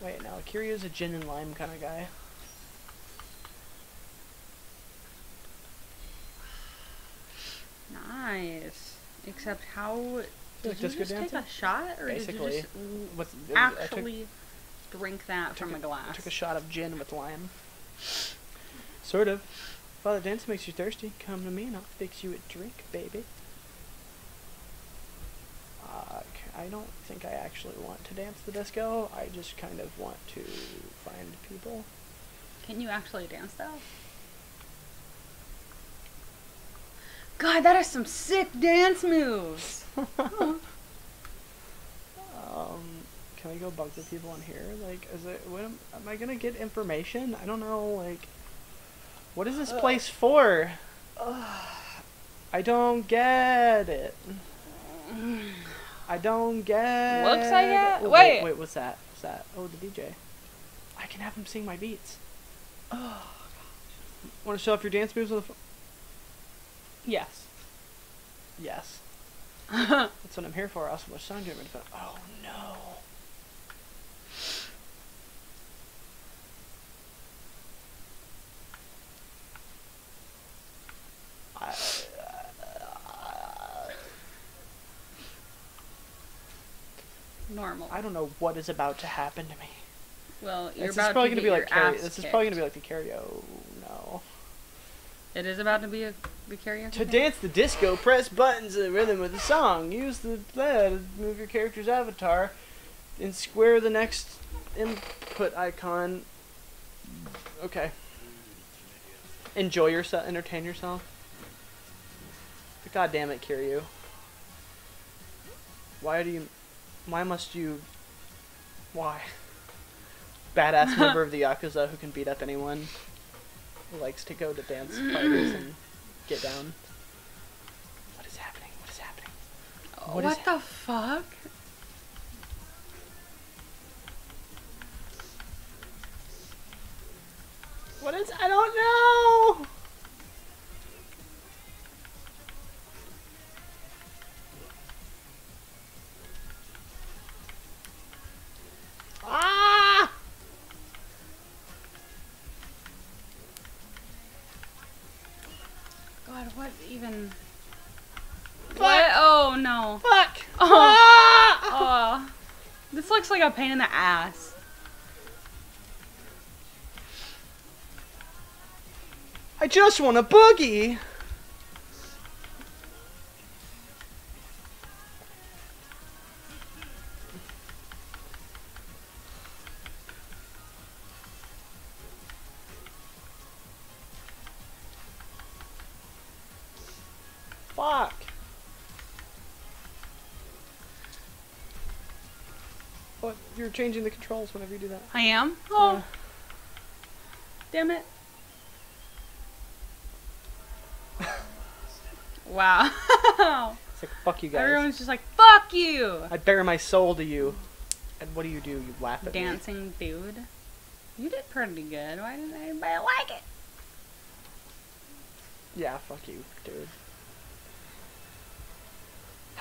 Wait, now Kiryu's a gin and lime kind of guy. Nice. Except how like did you disco just take a shot, or Basically. did you just With I took- actually drink that I from a, I glass? took a shot of gin with lime. Sort of. Father Dance makes you thirsty. Come to me and I'll fix you a drink, baby. Uh, I don't think I actually want to dance the disco. I just kind of want to find people. Can you actually dance though? God, that is some sick dance moves. Um, can we go bug the people in here? Like, is it? What am, am I gonna get information? I don't know. Like, what is this place for? I don't get it. I don't get. Looks like it? Oh, Wait. wait, wait, what's that? What's that? Oh, the DJ. I can have him sing my beats. Oh, Want to show off your dance moves with a? F- Yes. yes. That's what I'm here for. I also watch song doing it. Oh no. I, uh, Normal. I don't know what is about to happen to me. well, you're This is probably to gonna be like ass This is probably gonna be like the karaoke. It is about to be a the karaoke. To dance the disco, press buttons in the rhythm of the song. Use the uh, to move your character's avatar And square the next input icon. Okay. Enjoy yourself, entertain yourself. But God damn it, Kiryu. Why do you. Why must you. Why? Badass member of the Yakuza who can beat up anyone. Who likes to go to dance parties and get down. What is happening? What is happening? What What, is the fuck? What is. I don't know! Ah! God, what even? Fuck! What? Oh no. Fuck! Oh. Ah! Oh. This looks like a pain in the ass. I just want a boogie! Fuck. What? You're changing the controls whenever you do that. I am? Oh. Damn it. Wow. it's like, fuck you guys. Everyone's just like, fuck you! I bare my soul to you. And what do you do? You laugh at me. Dancing dude. You did pretty good. Why didn't anybody like it? Yeah, fuck you, dude.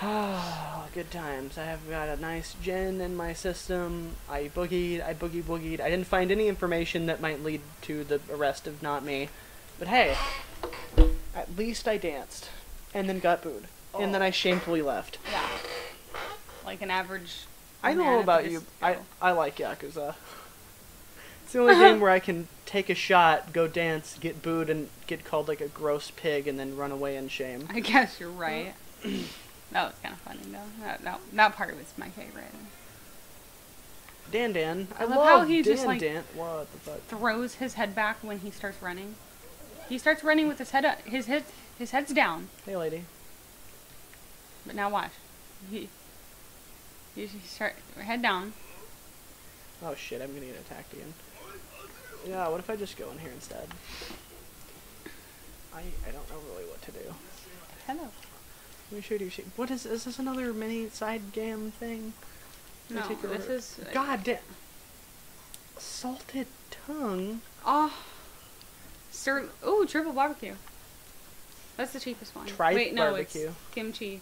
Good times. I have got a nice gin in my system. I boogied, I boogie boogied. I didn't find any information that might lead to the arrest of not me. But hey, at least I danced. And then got booed. And then oh. I shamefully left. Yeah. Like an average. I know about you. I. I like Yakuza. It's the only game where I can take a shot, go dance, get booed, and get called like a gross pig, and then run away in shame. I guess you're right. that was kind of funny though. That, that, that part was my favorite. Dan Dan. I, I love love how he Dan just, like, Dan. What the fuck? Throws his head back when he starts running. He starts running with his head up, his head his head's down. Hey, lady. But now watch. He he, he start head down. Oh shit, I'm gonna get attacked again. Yeah, what if I just go in here instead? I I don't know really what to do. Hello. Let me show you. What is is this another mini side game thing? No, this is God damn. Salted tongue. Oh. Sir, ooh, triple barbecue. That's the cheapest one. Tripe Wait, no, barbecue. it's kimchi.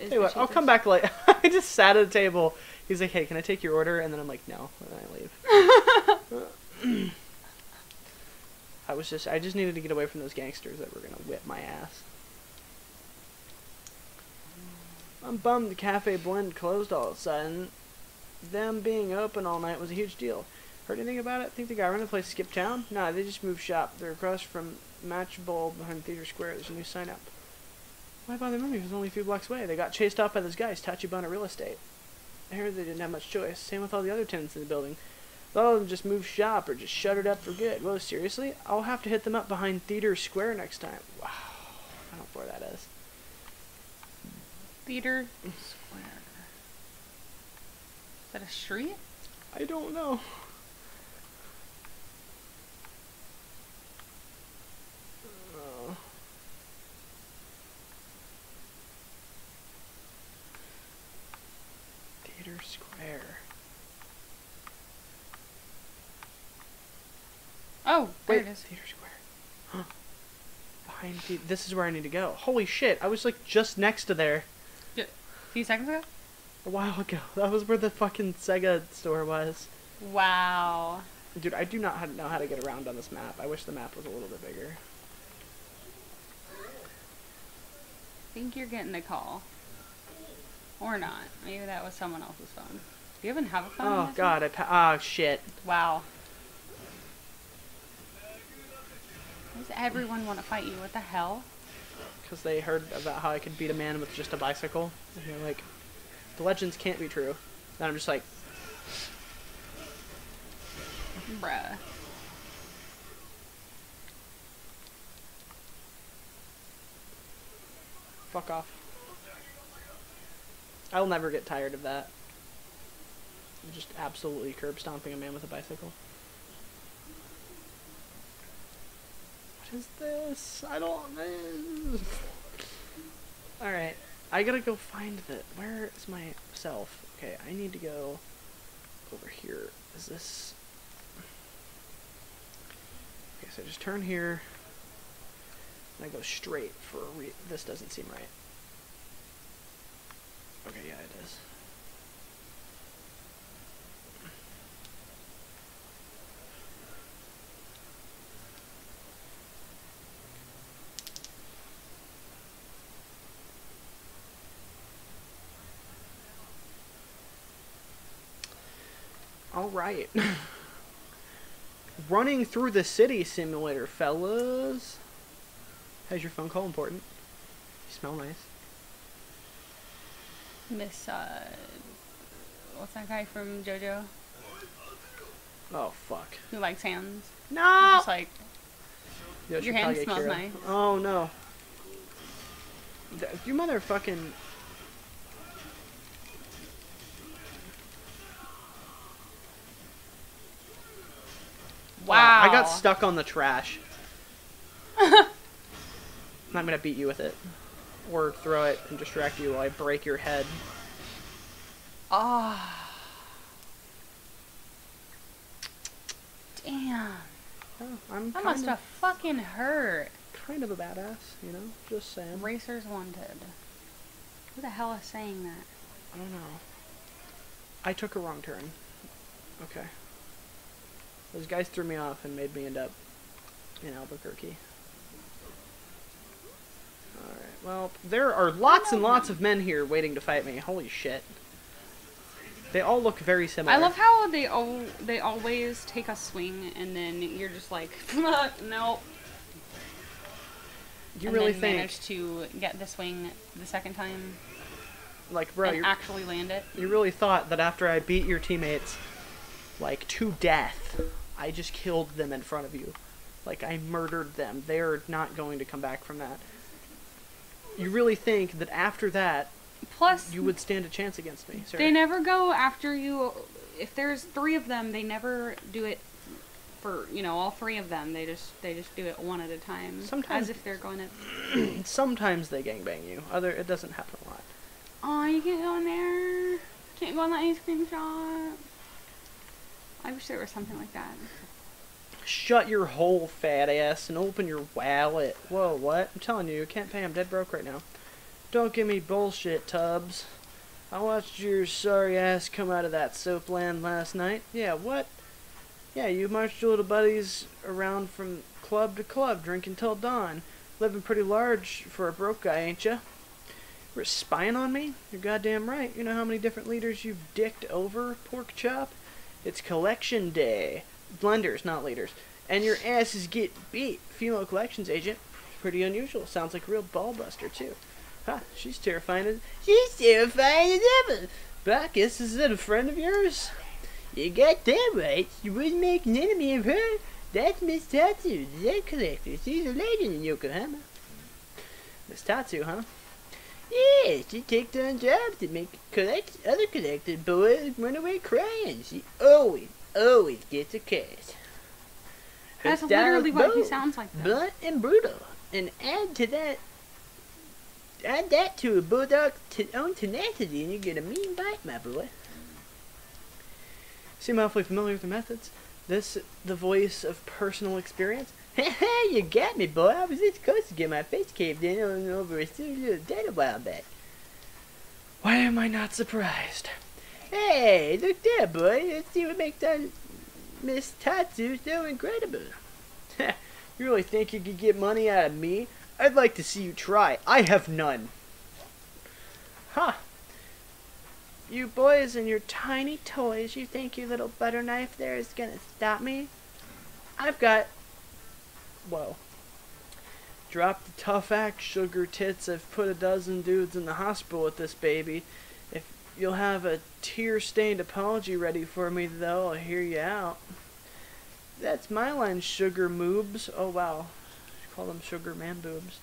Is Hey, what? I'll come back later. I just sat at a table. He's like, "Hey, can I take your order?" And then I'm like, "No," and I leave. I was just, I just needed to get away from those gangsters that were gonna whip my ass. I'm bummed the Cafe Blend closed all of a sudden. Them being open all night was a huge deal. Heard anything about it? Think the guy running the place skipped town? Nah, they just moved shop. They're across from Match Bowl behind Theater Square. There's a new sign up. Why bother moving? It was only a few blocks away. They got chased off by those guys, Tachibana Real Estate. I heard they didn't have much choice. Same with all the other tenants in the building. A lot of them just moved shop or just shuttered up for good. Whoa, seriously? I'll have to hit them up behind Theater Square next time. Wow. I don't know where that is. Theater Square. Is that a street? I don't know. Uh, Theater Square. Oh, there Wait, it is. Theater Square. Huh. Behind the, this is where I need to go. Holy shit! I was like just next to there A few seconds ago? a while ago. That was where the fucking Sega store was. Wow. Dude, I do not know how to get around on this map. I wish the map was a little bit bigger. think you're getting a call. Or not. Maybe that was someone else's phone. Do you even have a phone? Oh god, I pa- oh shit. Wow. Why does everyone want to fight you? What the hell? Because they heard about how I could beat a man with just a bicycle. And they're like, the legends can't be true. And I'm just like, Bruh. Fuck off. I'll never get tired of that. Just absolutely curb stomping a man with a bicycle. Is this? I don't. Alright. I gotta go find the. Where is my self? Okay, I need to go over here. Is this. Okay, so just turn here. And I go straight for a re- this doesn't seem right. Okay, yeah, it is. Right. Running through the city simulator, fellas. How's your phone call important? You smell nice. Miss, uh. What's that guy from JoJo? Oh fuck. Who likes hands? No. Just like, Your hand smells nice. Oh no. Th- You motherfucking. Wow. I got stuck on the trash. I'm gonna beat you with it. Or throw it and distract you while I break your head. Ah. Damn. Oh, I'm That must of, have fucking hurt. kind of a badass, you know? Just saying. Racers wanted. Who the hell is saying that? I don't know. I took a wrong turn. Okay. Those guys threw me off and made me end up in Albuquerque. Alright, well, there are lots and lots of men here waiting to fight me. Holy shit. They all look very similar. I love how they all they always take a swing and then you're just like, nope. You and really think, manage to get the swing the second time like, bro, you actually land it. you really thought that after I beat your teammates, like, to death, I just killed them in front of you. Like, I murdered them. They're not going to come back from that. You really think that after that, Plus, you would stand a chance against me, sir? they never go after you. If there's three of them, they never do it for you know all three of them. They just they just do it one at a time. Sometimes- as if they're going to. Sometimes they gangbang you. Other, it doesn't happen a lot. Oh, you can't go in there. Can't go in the ice cream shop. I wish there was something like that. Shut your whole fat ass and open your wallet. Whoa, what? I'm telling you, you can't pay. I'm dead broke right now. Don't give me bullshit, Tubbs. I watched your sorry ass come out of that soap land last night. Yeah, what? Yeah, you marched your little buddies around from club to club, drinking till dawn. Living pretty large for a broke guy, ain't ya? You're spying on me? You're goddamn right. You know how many different leaders you've dicked over, pork chop? It's collection day. Blenders, not leaders. And your asses get beat. Female collections agent. Pretty unusual. Sounds like a real ball buster, too. Ha, she's terrifying as she's terrifying as ever. Bacchus, is it a friend of yours? You got that right. You wouldn't make an enemy of her. That's Miss Tatsu, the egg collector. She's a legend in Yokohama. Miss Tatsu, huh? Yeah, she takes on jobs to make collect other collected boys run away crying. She always, always gets a cash. Her That's literally is what he sounds like. Though. Blunt and brutal. And add to that, add that to a bulldog's t- own tenacity, and you get a mean bite, my boy. Seem awfully familiar with the methods. This, the voice of personal experience. you got me, boy. I was this close to get my face caved in on over a silly little dead a while back. Why am I not surprised? Hey, look there, boy. Let's see what makes that Miss Tatsu so incredible. you really think you could get money out of me? I'd like to see you try. I have none. Huh. You boys and your tiny toys, you think your little butter knife there is gonna stop me? I've got. Whoa. Drop the tough act, sugar tits. I've put a dozen dudes in the hospital with this baby. If you'll have a tear-stained apology ready for me, though. I'll hear you out. That's my line, sugar moobs. Oh wow, call them sugar man boobs.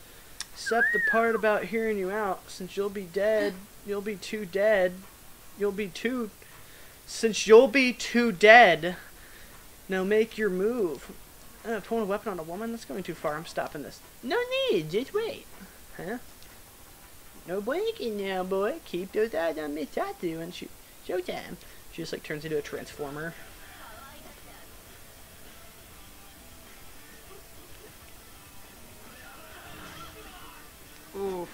Except the part about hearing you out, since you'll be dead, you'll be too dead. You'll be too. Since you'll be too dead. Now make your move. Uh, pulling a weapon on a woman? That's going too far. I'm stopping this. No need. Just wait. Huh? No blinking now, boy. Keep those eyes on Miss Tatsu and shoot. Showtime. She just like turns into a transformer. Oof.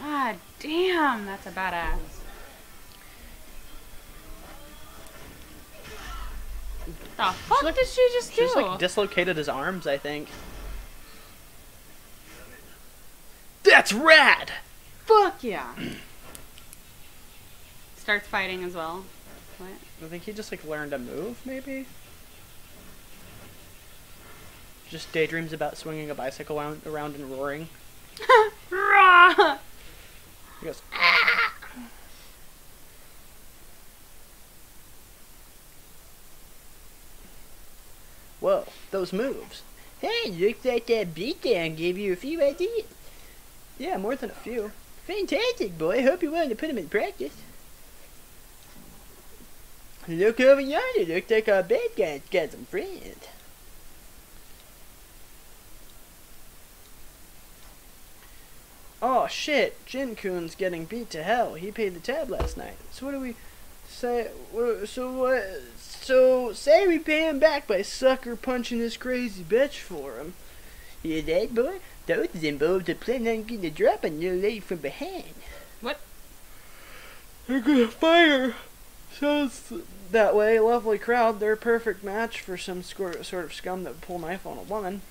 Ah, damn, that's a badass. The fuck like- did she just She just do? like dislocated his arms, I think. That's rad! fuck yeah. Starts fighting as well. What? I think he just like learned a move, maybe? Just daydreams about swinging a bicycle around, around and roaring. He goes, ah! Whoa, those moves. Hey, looks like that beatdown gave you a few ideas. Yeah, more than a few. Fantastic, boy. Hope you're willing to put them in practice. Look over yonder. Looks like our bad guy's got some friends. Oh shit, Jin Kun's getting beat to hell. He paid the tab last night. So what do we say? So what? So say we pay him back by sucker punching this crazy bitch for him. Hear that, boy? Those involved are planning on getting a drop on your lady from behind. What? They're gonna fire. Sounds that way. Lovely crowd. They're a perfect match for some sort of scum that would pull a knife on a woman.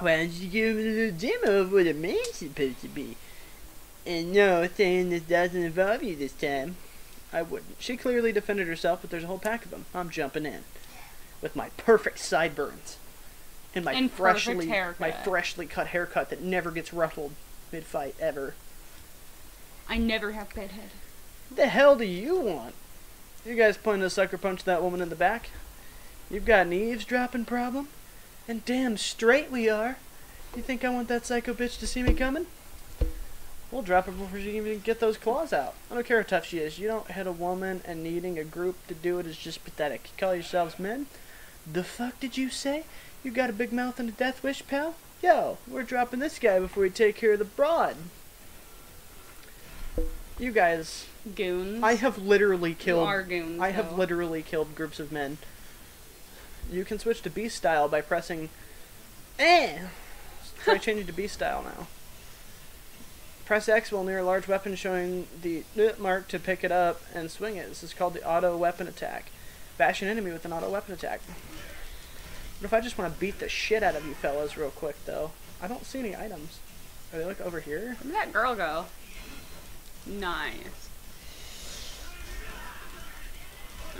Why don't you give a little demo of what a man's supposed to be? And no, saying this doesn't involve you this time. I wouldn't. She clearly defended herself, but there's a whole pack of them. I'm jumping in. With my perfect sideburns. And my And freshly my freshly cut haircut that never gets ruffled mid fight ever. I never have bedhead. The hell do you want? You guys planning to sucker punch that woman in the back? You've got an eavesdropping problem? And damn straight we are. You think I want that psycho bitch to see me coming? We'll drop her before she can even get those claws out. I don't care how tough she is. You don't hit a woman and needing a group to do it is just pathetic. You call yourselves men? The fuck did you say? You got a big mouth and a death wish, pal? Yo, we're dropping this guy before we take care of the broad. You guys Goons. I have literally killed. goons, I have though. literally killed groups of men. You can switch to beast style by pressing. Eh. Try changing to beast style now. Press X while near a large weapon, showing the mark to pick it up and swing it. This is called the auto weapon attack. Bash an enemy with an auto weapon attack. What if I just want to beat the shit out of you fellas real quick though? I don't see any items. Are they like over here? Where'd that girl go? Nice.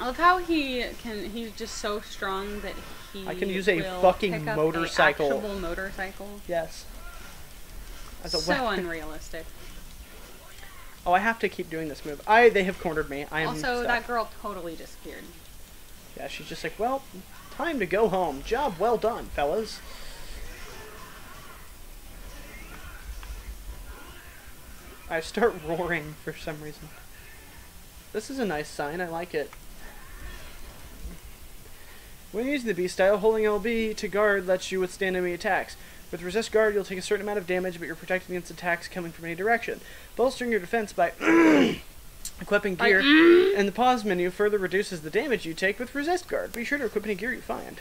I love how he can. He's just so strong that he. I can use a fucking pick up a motorcycle. motorcycle. Yes. So unrealistic. Oh, I have to keep doing this move. I they have cornered me. I am Also, stuck. that girl totally disappeared. Yeah, she's just like, well, time to go home. Job well done, fellas. I start roaring for some reason. This is a nice sign. I like it. When using the B style, holding LB to guard lets you withstand enemy attacks. With resist guard, you'll take a certain amount of damage, but you're protected against attacks coming from any direction. Bolstering your defense by equipping gear in the pause menu further reduces the damage you take with resist guard. Be sure to equip any gear you find.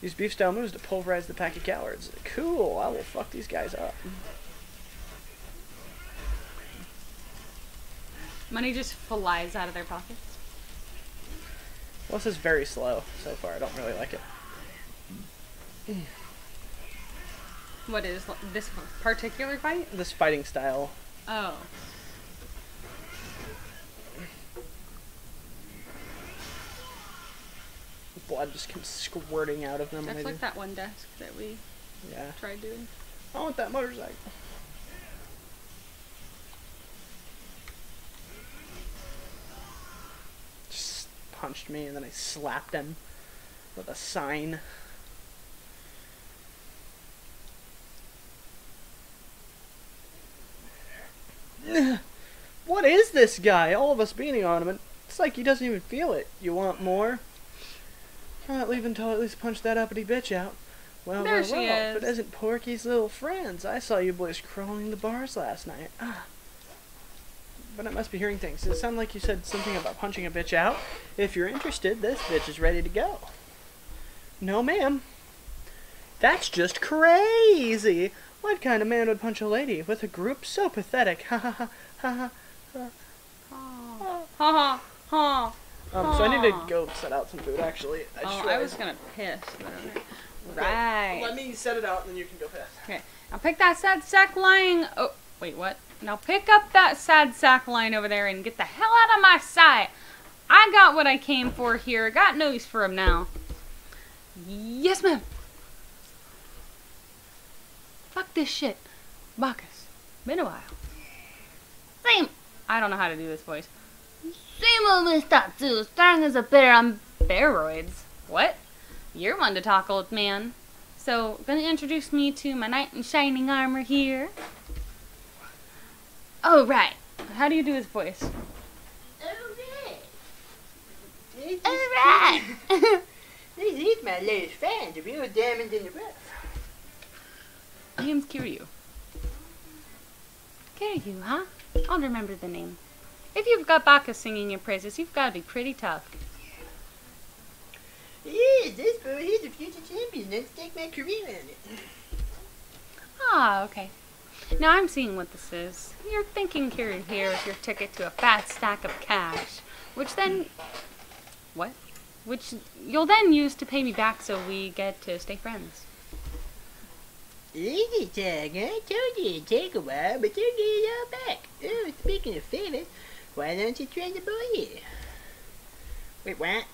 Use beef style moves to pulverize the pack of cowards. Cool, I will fuck these guys up. Money just flies out of their pockets. Well, this is very slow so far. I don't really like it. What is this particular fight? This fighting style. Oh. blood just comes squirting out of them. That's like do. that one desk that we Yeah. tried doing. I want that motorcycle. Just punched me and then I slapped him with a sign. What is this guy? All of us beating on him, and it's like he doesn't even feel it. You want more? I'm not leaving until I at least punch that uppity bitch out. Well, There well, she well, is. But isn't Porky's little friends? I saw you boys crawling the bars last night. Ah. But I must be hearing things. Does it sound like you said something about punching a bitch out? If you're interested, this bitch is ready to go. No, ma'am. That's just crazy. What kind of man would punch a lady with a group so pathetic? Ha ha ha ha ha. Ha ha ha. Um, so I need to go set out some food. Actually, I Oh, I was gonna piss. But Right. Let me set it out, and then you can go piss. Okay. Now pick that sad sack lying. Oh, wait, what? Now pick up that sad sack line over there and get the hell out of my sight. I got what I came for here. Got no use for him now. Yes, ma'am. Fuck this shit. Bacchus. Been a while. Same. I don't know how to do this voice. Same old Miss Tatsu, strong as a bear on steroids. What? You're one to talk, old man. So, gonna introduce me to my knight in shining armor here. Oh, right. How do you do his voice? Alright! This is my latest fan, the real diamond in the rough. Name's Kiryu. Kiryu, huh? I'll remember the name. If you've got Bacchus singing your praises, you've got to be pretty tough. Yes, this boy, he's a future champion. Let's take my career on it. Ah, okay. Now I'm seeing what this is. You're thinking Kiryu here is your ticket to a fat stack of cash, which then. What? Which you'll then use to pay me back so we get to stay friends. Easy, Tag. I told you it'd take a while, but you'll get it all back. Oh, speaking of favors, why don't you train the boy here? Wait, what?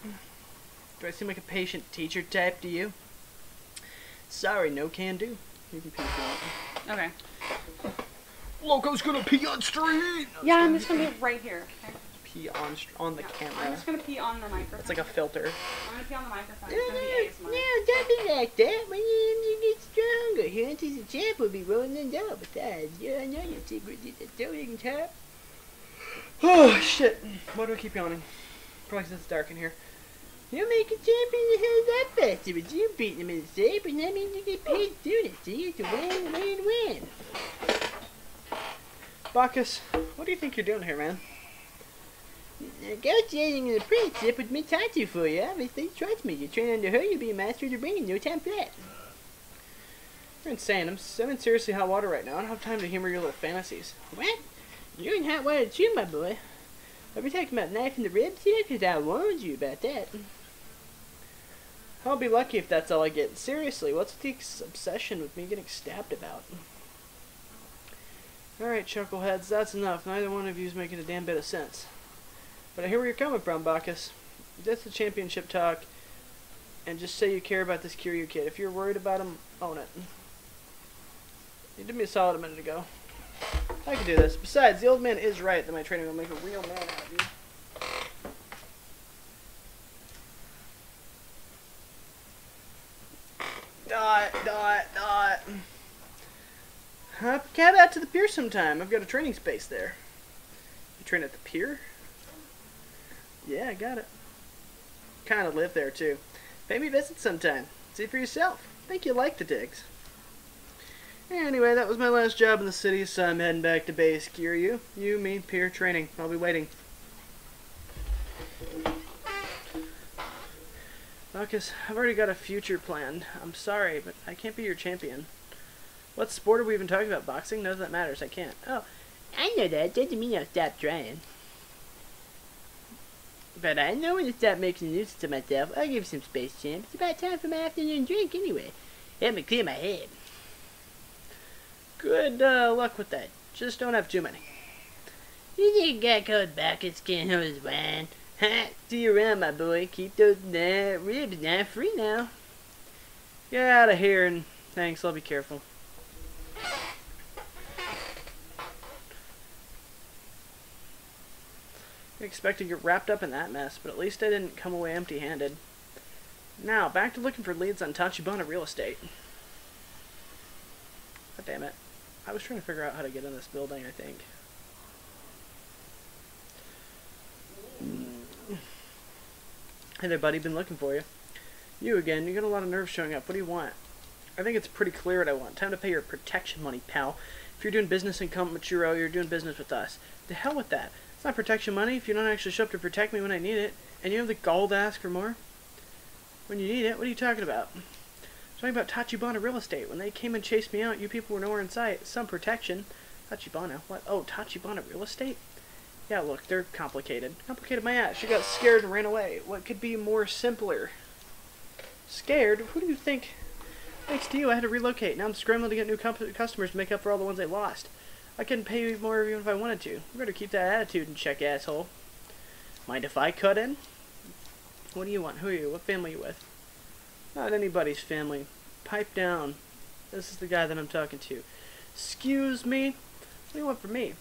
Do I seem like a patient teacher type to you? Sorry, no can do. You can pee if you want. Okay. Loco's gonna pee on street! Yeah, I'm just gonna be right here. Okay? Pee on, on the Yeah, I'm camera. just gonna pee on the microphone. It's like a filter. I'm gonna pee on the microphone. No, It's gonna be ASMR. no, don't be like that. When you, you get stronger, here until the champ will be rolling in dough. Besides, yeah, I know your secret is the throwing top. Oh, shit. Why do I keep yawning? Probably 'cause it's dark in here. You make a champion the hell that faster, but you beat him in the safe, and that means you get paid soon. See, it's a win, win, win. Bacchus, what do you think you're doing here, man? Negotiating an apprenticeship with Miss Tatsu for you. Obviously, trust me. You train under her, you'll be a master of the ring in no time flat. You're insane. I'm, I'm in seriously hot water right now. I don't have time to humor your little fantasies. What? You're in hot water too, my boy. Are we talking about knife in the ribs here? Because I warned you about that. I'll be lucky if that's all I get. Seriously, what's the obsession with me getting stabbed about? Alright, chuckleheads, that's enough. Neither one of you's making a damn bit of sense. But I hear where you're coming from, Bacchus. That's the championship talk. And just say you care about this Kiryu kid. If you're worried about him, own it. You did me a solid a minute ago. I can do this. Besides, the old man is right that my training will make a real man out of you. Dot, dot, dot. Huh? Cat out to the pier sometime. I've got a training space there. You train at the pier? Yeah, I got it. Kind of live there too. Pay me a visit sometime. See for yourself. Think you like the digs. Anyway, that was my last job in the city, so I'm heading back to base. Kiryu, you, you, me, pier training. I'll be waiting. Marcus, I've already got a future planned. I'm sorry, but I can't be your champion. What sport are we even talking about? Boxing? None of that matters. I can't. Oh, I know that. Doesn't mean I'll stop trying. But I know when to stop making a nuisance of myself. I'll give you some space, champ. It's about time for my afternoon drink anyway. Help me clear my head. Good uh, luck with that. Just don't have too many. You think a guy called Bacchus can't hold his wine? Ha! Do you around, my boy. Keep those uh, ribs now free now. Get out of here and thanks. I'll be careful. I expect to get wrapped up in that mess, but at least I didn't come away empty-handed. Now, back to looking for leads on Tachibana real estate. God damn it. I was trying to figure out how to get in this building, I think. Hey there, buddy. Been looking for you. You again. You got a lot of nerves showing up. What do you want? I think it's pretty clear what I want. Time to pay your protection money, pal. If you're doing business in Kamurocho, you're doing business with us. The hell with that. It's not protection money if you don't actually show up to protect me when I need it. And you have the gall to ask for more? When you need it? What are you talking about? I'm talking about Tachibana Real Estate. When they came and chased me out, you people were nowhere in sight. Some protection. Tachibana? What? Oh, Tachibana Real Estate? Yeah, look, they're complicated. Complicated my ass. She got scared and ran away. What could be more simpler? Scared? Who do you think? Thanks to you, I had to relocate. Now I'm scrambling to get new customers to make up for all the ones I lost. I couldn't pay you more even if I wanted to. You better keep that attitude in check, asshole. Mind if I cut in? What do you want? Who are you? What family are you with? Not anybody's family. Pipe down. This is the guy that I'm talking to. Excuse me? What do you want from me?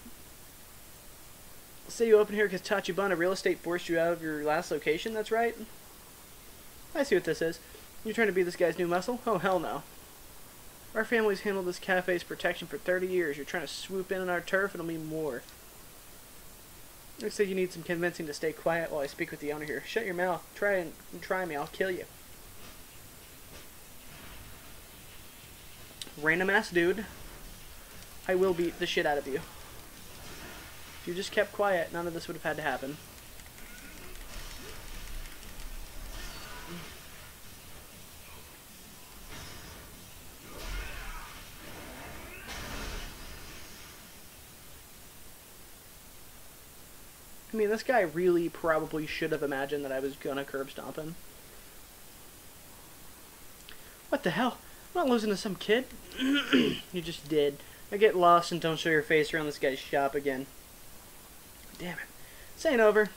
Say you open here because Tachibana Real Estate forced you out of your last location, that's right? I see what this is. You're trying to be this guy's new muscle? Oh, hell no. Our family's handled this cafe's protection for 30 years. You're trying to swoop in on our turf, it'll mean more. Looks like you need some convincing to stay quiet while I speak with the owner here. Shut your mouth. Try and try me. I'll kill you. Random ass dude. I will beat the shit out of you. If you just kept quiet, none of this would have had to happen. I mean, this guy really probably should have imagined that I was gonna curb stomp him. What the hell? I'm not losing to some kid. you just did. I get lost and don't show your face around this guy's shop again. Damn it. This ain't over.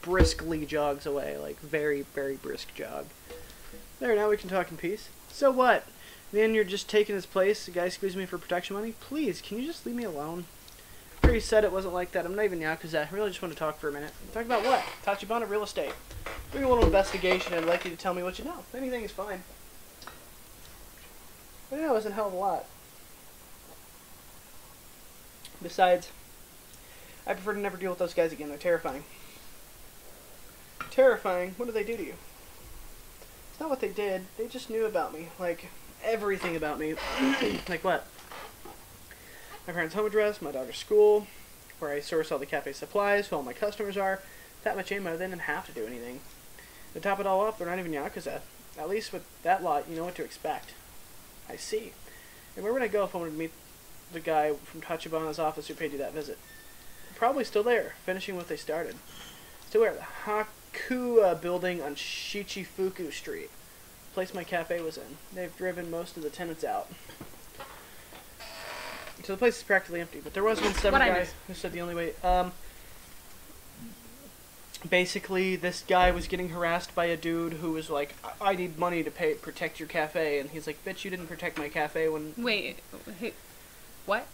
Briskly jogs away, like very, very brisk jog. There, now we can talk in peace. So what? Then you're just taking his place. The guy squeezed me for protection money. Please, can you just leave me alone? Pretty said it wasn't like that. I'm not even Yakuza. I really just want to talk for a minute. Talk about what? Tachibana real estate. Doing a little investigation. and I'd like you to tell me what you know. Anything is fine. Yeah, it was a hell of a lot. Besides, I prefer to never deal with those guys again. They're terrifying. Terrifying? What did they do to you? It's not what they did. They just knew about me. Like, everything about me. like what? My parents' home address, my daughter's school, where I source all the cafe supplies, who all my customers are. That much ammo, they didn't have to do anything. To top it all off, they're not even Yakuza. At least with that lot, you know what to expect. I see. And where would I go if I wanted to meet the guy from Tachibana's office who paid you that visit? Probably still there, finishing what they started. Still where? The Hakua building on Shichifuku Street. Place my cafe was in. They've driven most of the tenants out. So the place is practically empty, but there was one stubborn guy who said the only way. Um, basically, this guy was getting harassed by a dude who was like, "I, I need money to pay protect your cafe," and he's like, "Bitch, you didn't protect my cafe when Wait, what?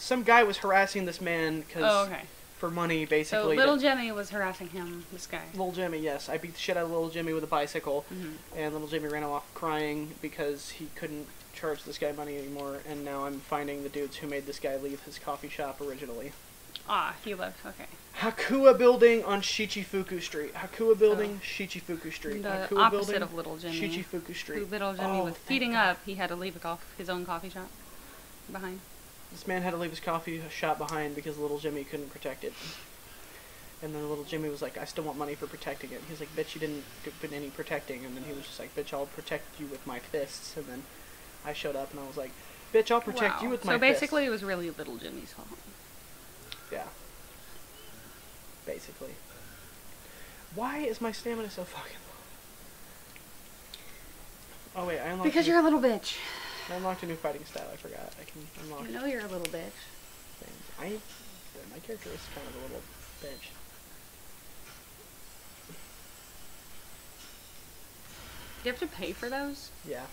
Some guy was harassing this man because Oh, okay. for money, basically. So basically." little to- Jimmy was harassing him, this guy. Little Jimmy, yes, I beat the shit out of Little Jimmy with a bicycle, Mhm. and Little Jimmy ran off crying because he couldn't charge this guy money anymore. And now I'm finding the dudes who made this guy leave his coffee shop originally. Ah, he left. Okay. Hakua Building on Shichifuku Street. Hakua Building, Shichifuku Street. The Hakua opposite Building, of Little Jimmy. Shichifuku Who Street. little Jimmy Oh, was feeding God. up, he had to leave a coff- his own coffee shop behind. This man had to leave his coffee shop behind because Little Jimmy couldn't protect it. And then Little Jimmy was like, I still want money for protecting it. He's like, bitch, you didn't put any protecting. And then he was just like, bitch, I'll protect you with my fists. And then I showed up and I was like, bitch, I'll protect wow. you with my fists. So basically, it was really little Jimmy's fault. Yeah. Basically. Why is my stamina so fucking low? Oh wait, I unlocked, Because you're a little bitch. I unlocked a new fighting style. I forgot. I can unlock You know you're a little bitch. things. I my character is kind of a little bitch. Do you have to pay for those? Yeah.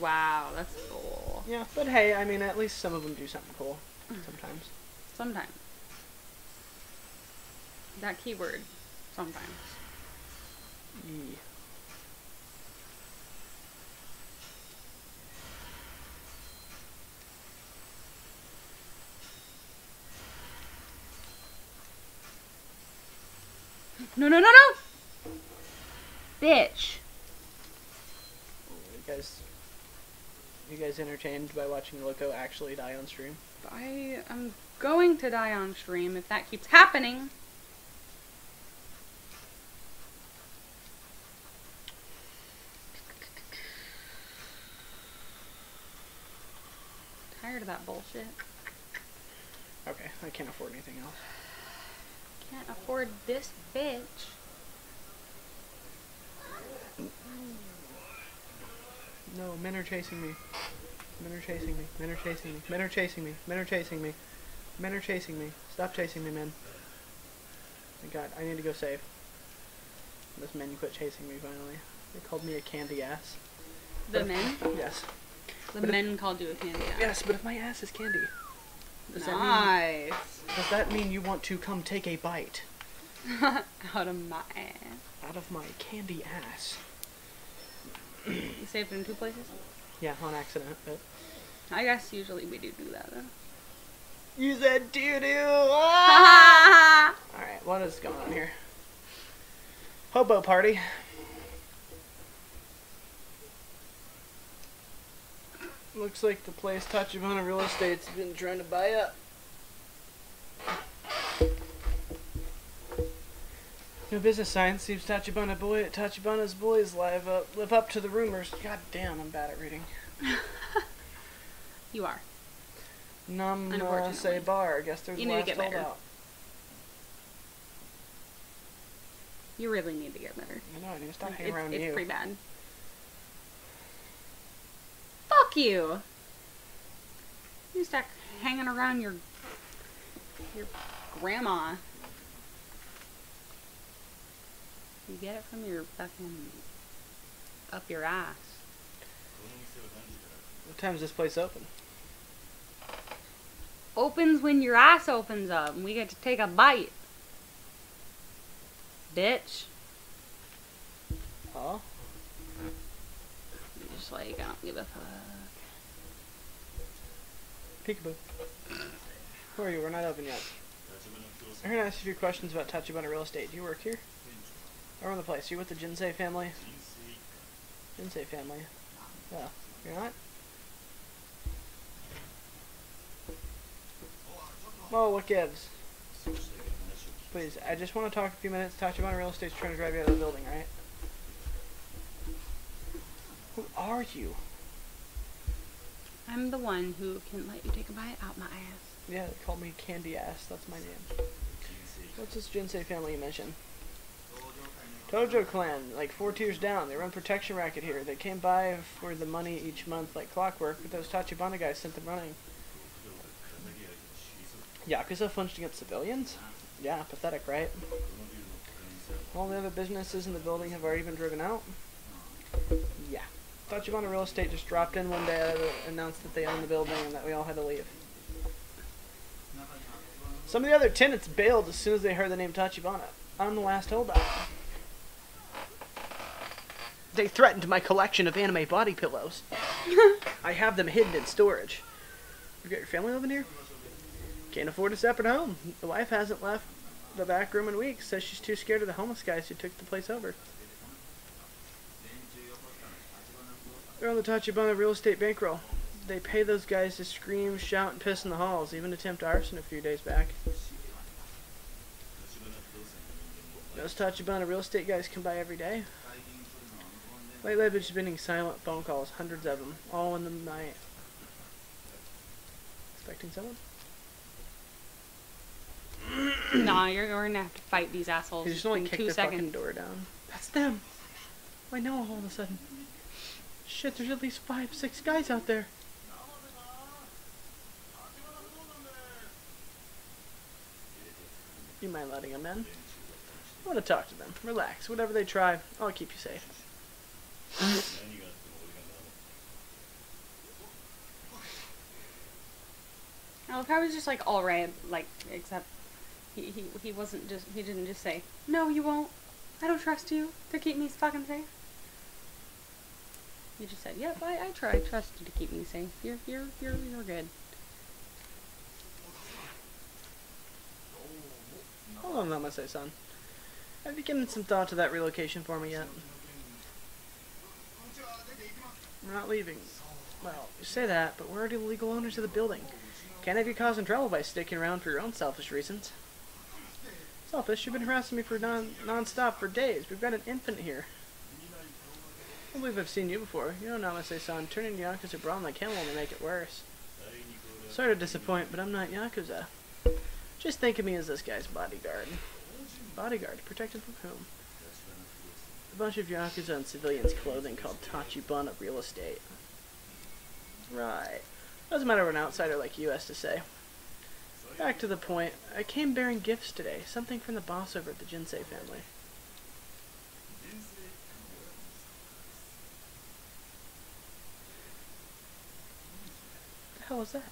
Wow, that's cool. Yeah, but hey, I mean, at least some of them do something cool. Mm. Sometimes. Sometimes. That keyword. Sometimes. Yee. No, no, no, no! Bitch. You guys, you guys entertained by watching Loco actually die on stream? I am going to die on stream if that keeps happening. Tired of that bullshit. Okay, I can't afford anything else. Can't afford this bitch. No, men are chasing me. Men are chasing me. Men are chasing me. Men are chasing me. Men are chasing me. Men are chasing me. Stop chasing me, men. My god, I need to go save. Those men quit chasing me finally. They called me a candy ass. The men? Yes. The But if- men called you a candy ass. Yes, but if my ass is candy, does that Nice. mean does that mean you want to come take a bite Out of my ass. out of my candy ass? You saved it in two places? Yeah, on accident, but I guess usually we do do that though. you said doo doo. Ah! All right, what is going on here? Hobo party. Looks like the place Tachibana Real Estate's been trying to buy up. New business sign seems Tachibana boy Tachibana's boys live up live up to the rumors. God damn, I'm bad at reading. you are. Say bar. I guess there's You the need to last get better. holdout. You really need to get better. I know, I need to stop hanging it's around it's you. pretty bad. Fuck you! You start hanging around your your grandma. You get it from your fucking up your ass. What time's this place open? Opens when your ass opens up and we get to take a bite. Bitch. Oh, You're just like, I don't give a fuck. peekaboo. Who are you? We're not open yet. I'm here to ask you a few questions about Tachibana Real Estate. Do you work here? I run the place. You with the Jinsei family? Jinsei family. Oh, you're not? Oh, what gives? Please, I just want to talk a few minutes. Tachibana Real Estate's trying to drive you out of the building, right? Who are you? I'm the one who can let you take a bite out my ass. Yeah, they called me Candy Ass. That's my name. What's this Jinsei family you mentioned? Tojo clan, like four tiers down. They run protection racket here. They came by for the money each month like clockwork, but those Tachibana guys sent them running. Yakuza flinched against civilians? Yeah, pathetic, right? All the other businesses in the building have already been driven out? Tachibana Real Estate just dropped in one day and announced that they own the building and that we all had to leave. Some of the other tenants bailed as soon as they heard the name Tachibana. I'm the last holdout. They threatened my collection of anime body pillows. I have them hidden in storage. You got your family living here? Can't afford a separate home. The wife hasn't left the back room in weeks. Says she's too scared of the homeless guys who took the place over. They're on the Tachibana real estate bankroll. They pay those guys to scream, shout, and piss in the halls, even attempt arson a few days back. Those Tachibana real estate guys come by every day. Lately, I've been spending silent phone calls, hundreds of them, all in the night. Expecting someone? nah, you're going to have to fight these assholes He just only in kicked two the fucking seconds. door down. That's them. I know all of a sudden. Shit, there's at least five, six guys out there. You mind letting them in? I want to talk to them. Relax. Whatever they try, I'll keep you safe. I love how he's just like all right, like except he, he he wasn't just he didn't just say no you won't I don't trust you to keep me fucking safe. He just said yep I, I try trust you to keep me safe you're you're you're you're good. Hold on, Namaste, son. Have you given some thought to that relocation for me yet? We're not leaving. Well, you say that, but we're already the legal owners of the building. Can't have you causing trouble by sticking around for your own selfish reasons. Selfish? You've been harassing me for non non-stop for days. We've got an infant here. I believe I've seen you before. You know Namaste-san, turning Yakuza brawn like him will only make it worse. Sorry to disappoint, but I'm not Yakuza. Just think of me as this guy's bodyguard. Bodyguard? Protected from whom? A bunch of Yakuza in civilians' clothing called Tachibana Real Estate. Right. Doesn't matter what an outsider like you has to say. Back to the point. I came bearing gifts today. Something from the boss over at the Jinsei family. Hell is that?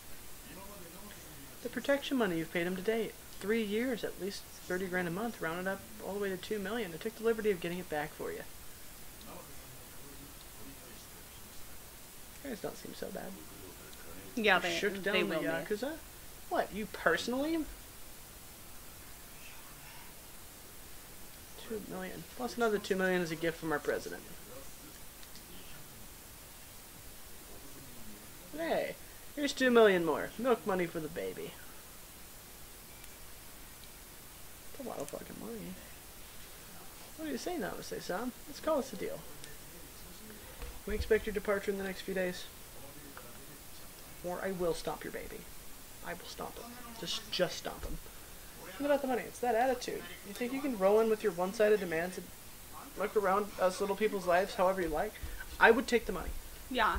The protection money you've paid him to date. Three years, at least 30 grand a month, rounded up all the way to 2 million. I took the liberty of getting it back for you. You guys don't seem so bad. Yeah, they shook down they the will be. What, you personally? Two million. Plus another two million as a gift from our president. Hey, here's two million more. Milk money for the baby. It's a lot of fucking money. What are you say now, say Sam? Let's call this a deal. We expect your departure in the next few days. Or I will stomp your baby. I will stomp him. Just just stomp him. Think about the money. It's that attitude. You think you can roll in with your one-sided demands and look around us little people's lives however you like? I would take the money. Yeah.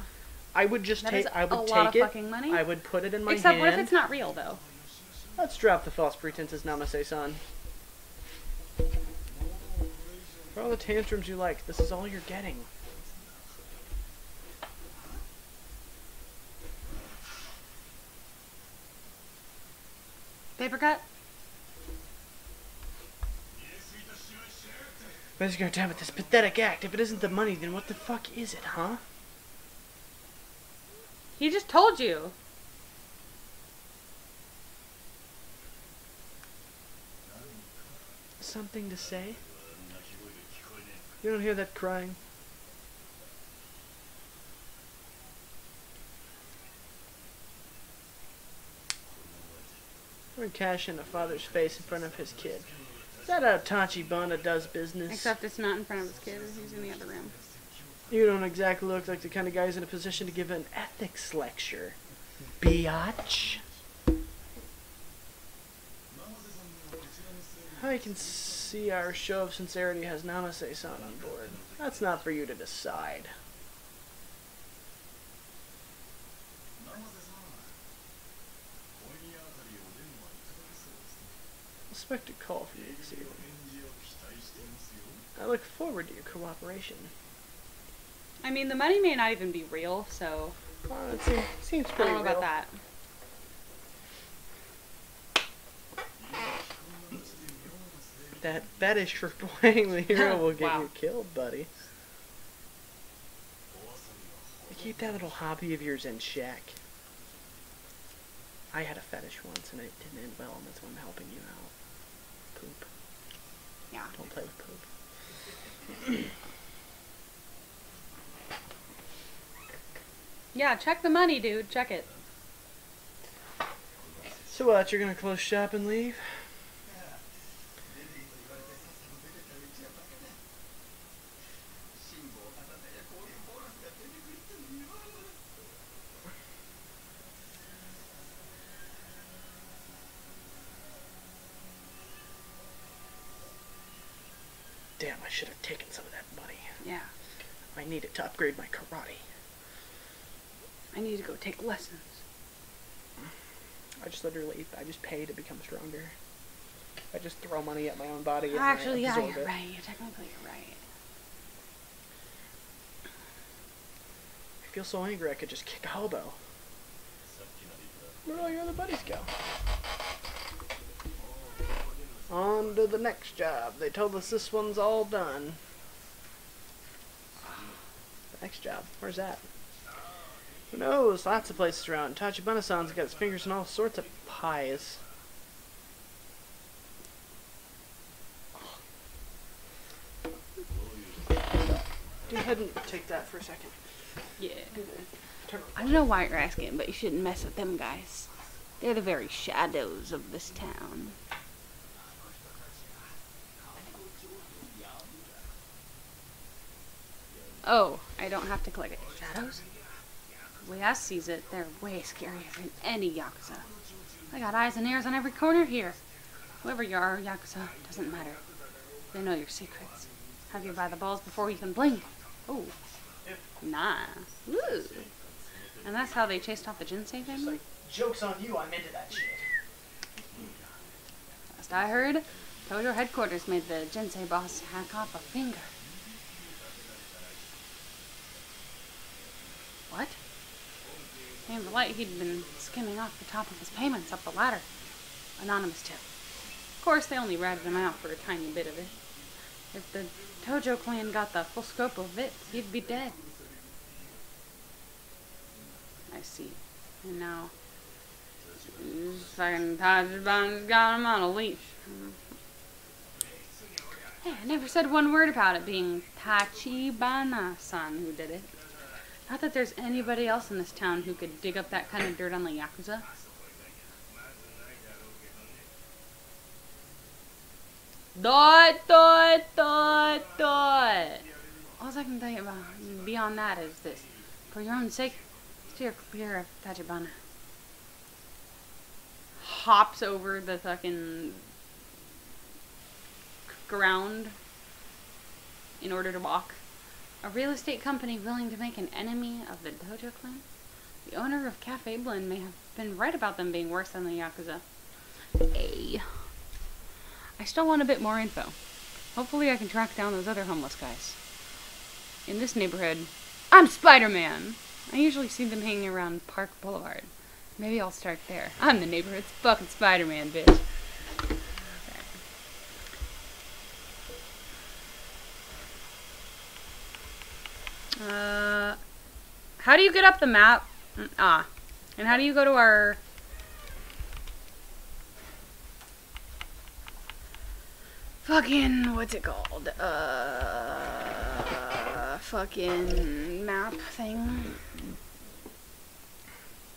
I would just That take. I would take it. fucking money. I would put it in my Except hand. what if it's not real though? Let's drop the false pretenses, Namaste-san. For all the tantrums you like, this is all you're getting. Paper cut? Go down with this pathetic act. If it isn't the money, then what the fuck is it, huh? He just told you. Something to say? You don't hear that crying? We're cash in a father's face in front of his kid. Is that how Tachibana does business? Except it's not in front of his kid. He's in the other room. You don't exactly look like the kind of guy who's in a position to give an ethics lecture. Biatch. I can see our show of sincerity has Namase-san on board. That's not for you to decide. Expect a call from you this evening. I look forward to your cooperation. I mean, the money may not even be real, so Uh, it seems, seems I don't know about that. That fetish for playing the hero will get Wow. you killed, buddy. You keep that little hobby of yours in check. I had a fetish once and it didn't end well, and that's why I'm helping you out. Poop. Yeah. Don't play with poop. Yeah, check the money, dude. Check it. So what, you're gonna close shop and leave? Damn, I should have taken some of that money. Yeah. I need it to upgrade my karate. I need to go take lessons. I just literally. I just pay to become stronger. I just throw money at my own body. and I Actually, yeah, you're it. right. Technically, you're right. I feel so angry I could just kick a hobo. Where all your other buddies go? On to the next job. They told us this one's all done. The next job. Where's that? Who knows? Lots of places around. Tachibana-san's got his fingers in all sorts of pies. Go ahead and take that for a second. Yeah. I don't know why you're asking, but you shouldn't mess with them guys. They're the very shadows of this town. Oh, I don't have to click it. Shadows? The way I sees it, they're way scarier than any Yakuza. I got eyes and ears on every corner here. Whoever you are, Yakuza, doesn't matter. They know your secrets. Have you by the balls before you can blink. Oh. Nah. Ooh. And that's how they chased off the Jinsei family? Joke's on you, I'm into that shit. Last I heard, Tojo headquarters made the Jinsei boss hack off a finger. What? Came to light he'd been skimming off the top of his payments up the ladder. Anonymous tip. Of course, they only ratted him out for a tiny bit of it. If the Tojo clan got the full scope of it, he'd be dead. I see. And now, fucking Taliban's got him on a leash. Hey, I never said one word about it being Tachibana-san who did it. Not that there's anybody else in this town who could dig up that kind of dirt on the Yakuza. Dot, dot, dot, dot. All I can you about beyond that is this. For your own sake, steer clear of Tachibana. Hops over the fucking ground in order to walk. A real estate company willing to make an enemy of the Tojo clan? The owner of Cafe Blend may have been right about them being worse than the Yakuza. A. I still want a bit more info. Hopefully I can track down those other homeless guys. In this neighborhood, I'm Spider-Man! I usually see them hanging around Park Boulevard. Maybe I'll start there. I'm the neighborhood's fucking Spider-Man, bitch. Uh, how do you get up the map? Mm, Ah, and how do you go to our? Fucking what's it called? Uh, fucking map thing.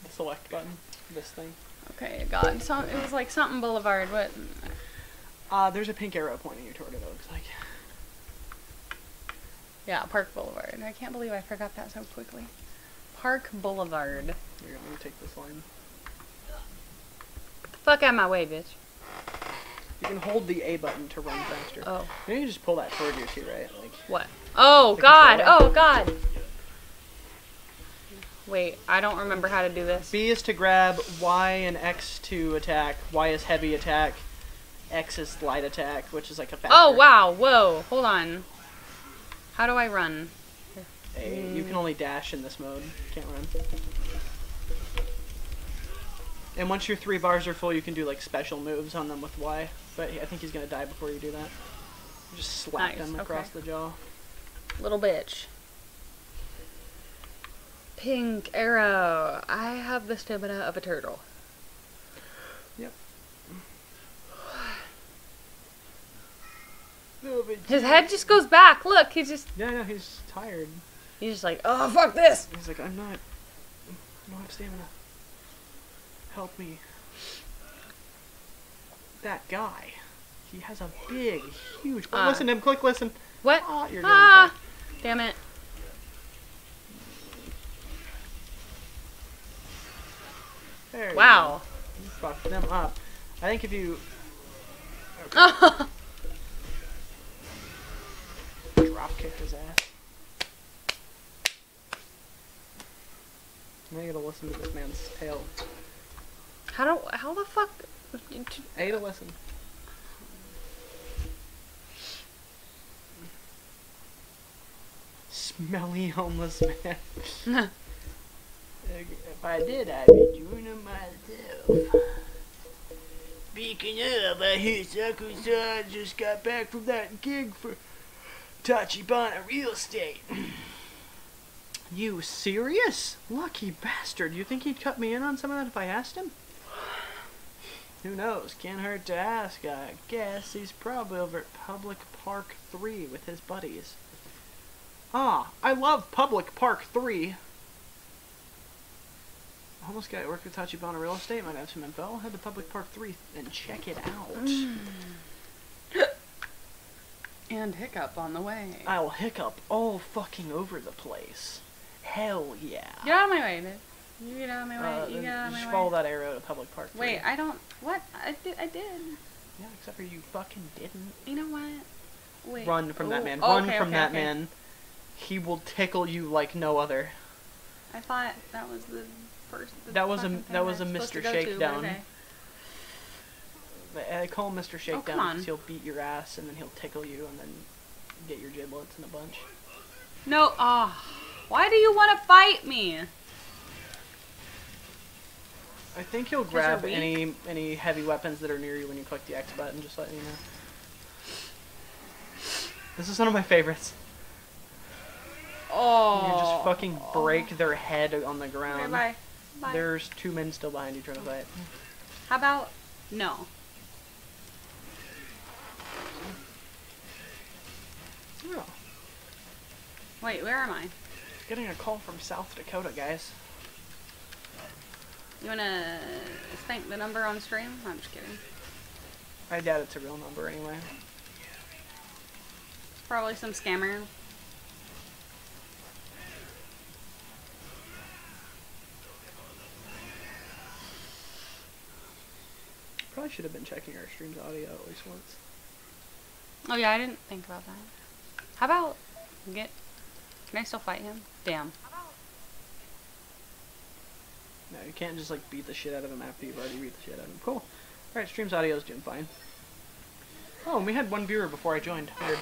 The select button. This thing. Okay, God, some it was like something Boulevard. What? Uh, there's a pink arrow pointing you toward it, it looks like. Yeah, Park Boulevard. I can't believe I forgot that so quickly. Park Boulevard. Here, let me take this line. Fuck out of my way, bitch. You can hold the A button to run faster. Oh. Maybe you just pull that toward you too, right? Like, What? Oh God! Oh God! Wait, I don't remember how to do this. B is to grab, Y and X to attack. Y is heavy attack. X is light attack, which is like a faster. Oh wow! Whoa! Hold on. How do I run? A. You can only dash in this mode. You can't run. And once your three bars are full, you can do like special moves on them with Y. But I think he's gonna die before you do that. Just slap Nice, him across okay. the jaw. Little bitch. Pink arrow. I have the stamina of a turtle. Yep. His head just goes back. Look, he's just Yeah, no, he's tired. he's just like, oh fuck this. He's like, I'm not. I don't have stamina. Help me. That guy. He has a big, huge. Oh, Uh. listen to him. Quick, listen. What? Ah, you're doing ah! Damn it. There Wow. go. You fucked them up. I think if you drop kicked his ass. Now you gotta listen to this man's tale. How do how the fuck? I gotta listen. Smelly homeless man. if I did, I'd be doing it myself. Speaking of, I hear Saku-san just got back from that gig for Tachibana Real Estate. you serious? Lucky bastard. You think he'd cut me in on some of that if I asked him? Who knows? Can't hurt to ask, I guess. He's probably over at Public Park 3 with his buddies. Ah, I love Public Park 3. Almost got to work with Tachibana Real Estate. Might have some info. Head to Public Park 3 and check it out. And hiccup on the way. I'll hiccup all fucking over the place. Hell yeah. Get out of my way, dude. You get out of my way. Uh, you get out of my follow that arrow to Public Park 3. Wait, I don't. What? I did. I did. Yeah, except for you fucking didn't. You know what? Wait. Run from that Oh, man. oh, Run okay, from okay, that okay. man. He will tickle you like no other. I thought that was the first. the That was a- that was a Mr. go to, but Shakedown. I call him Mr. Shakedown come on. because he'll beat your ass and then he'll tickle you and then get your giblets in a bunch. No. Ah. why do you want to fight me? I think he'll grab any any heavy weapons that are near you when you click the X button. Just letting you know. This is one of my favorites. Oh. You just fucking break their head on the ground. bye. Bye. There's two men still behind you trying to fight. How about no? Oh, Wait, where am I? getting a call from South Dakota, guys. You wanna spank the number on stream? I'm just kidding. I doubt it's a real number anyway. It's probably some scammer. Probably should have been checking our stream's audio at least once. Oh yeah, I didn't think about that. How about get? Can I still fight him? Damn. No, you can't just like beat the shit out of him after you've already beat the shit out of him. Cool. Alright, stream's audio is doing fine. Oh, and we had one viewer before I joined. Weird.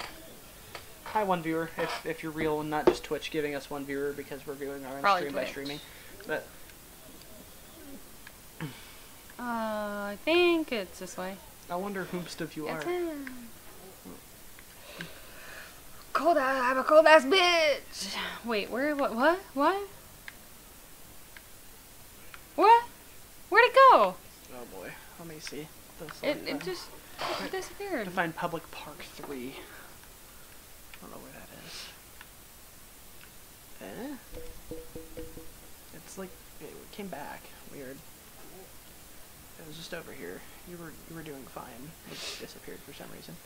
Hi, one viewer. If if you're real and not just Twitch giving us one viewer because we're doing our own Probably stream by streaming. But Uh, I think it's this way. I wonder whomst of you are. It's him. Cold ass, I'm a cold ass bitch. Wait, where? What? What? What? What? Where'd it go? Oh boy. Let me see. The It, it just it disappeared. to find Public Park 3. I don't know where that is. Eh? It's like it came back. Weird. It was just over here. You were you were doing fine. It just disappeared for some reason.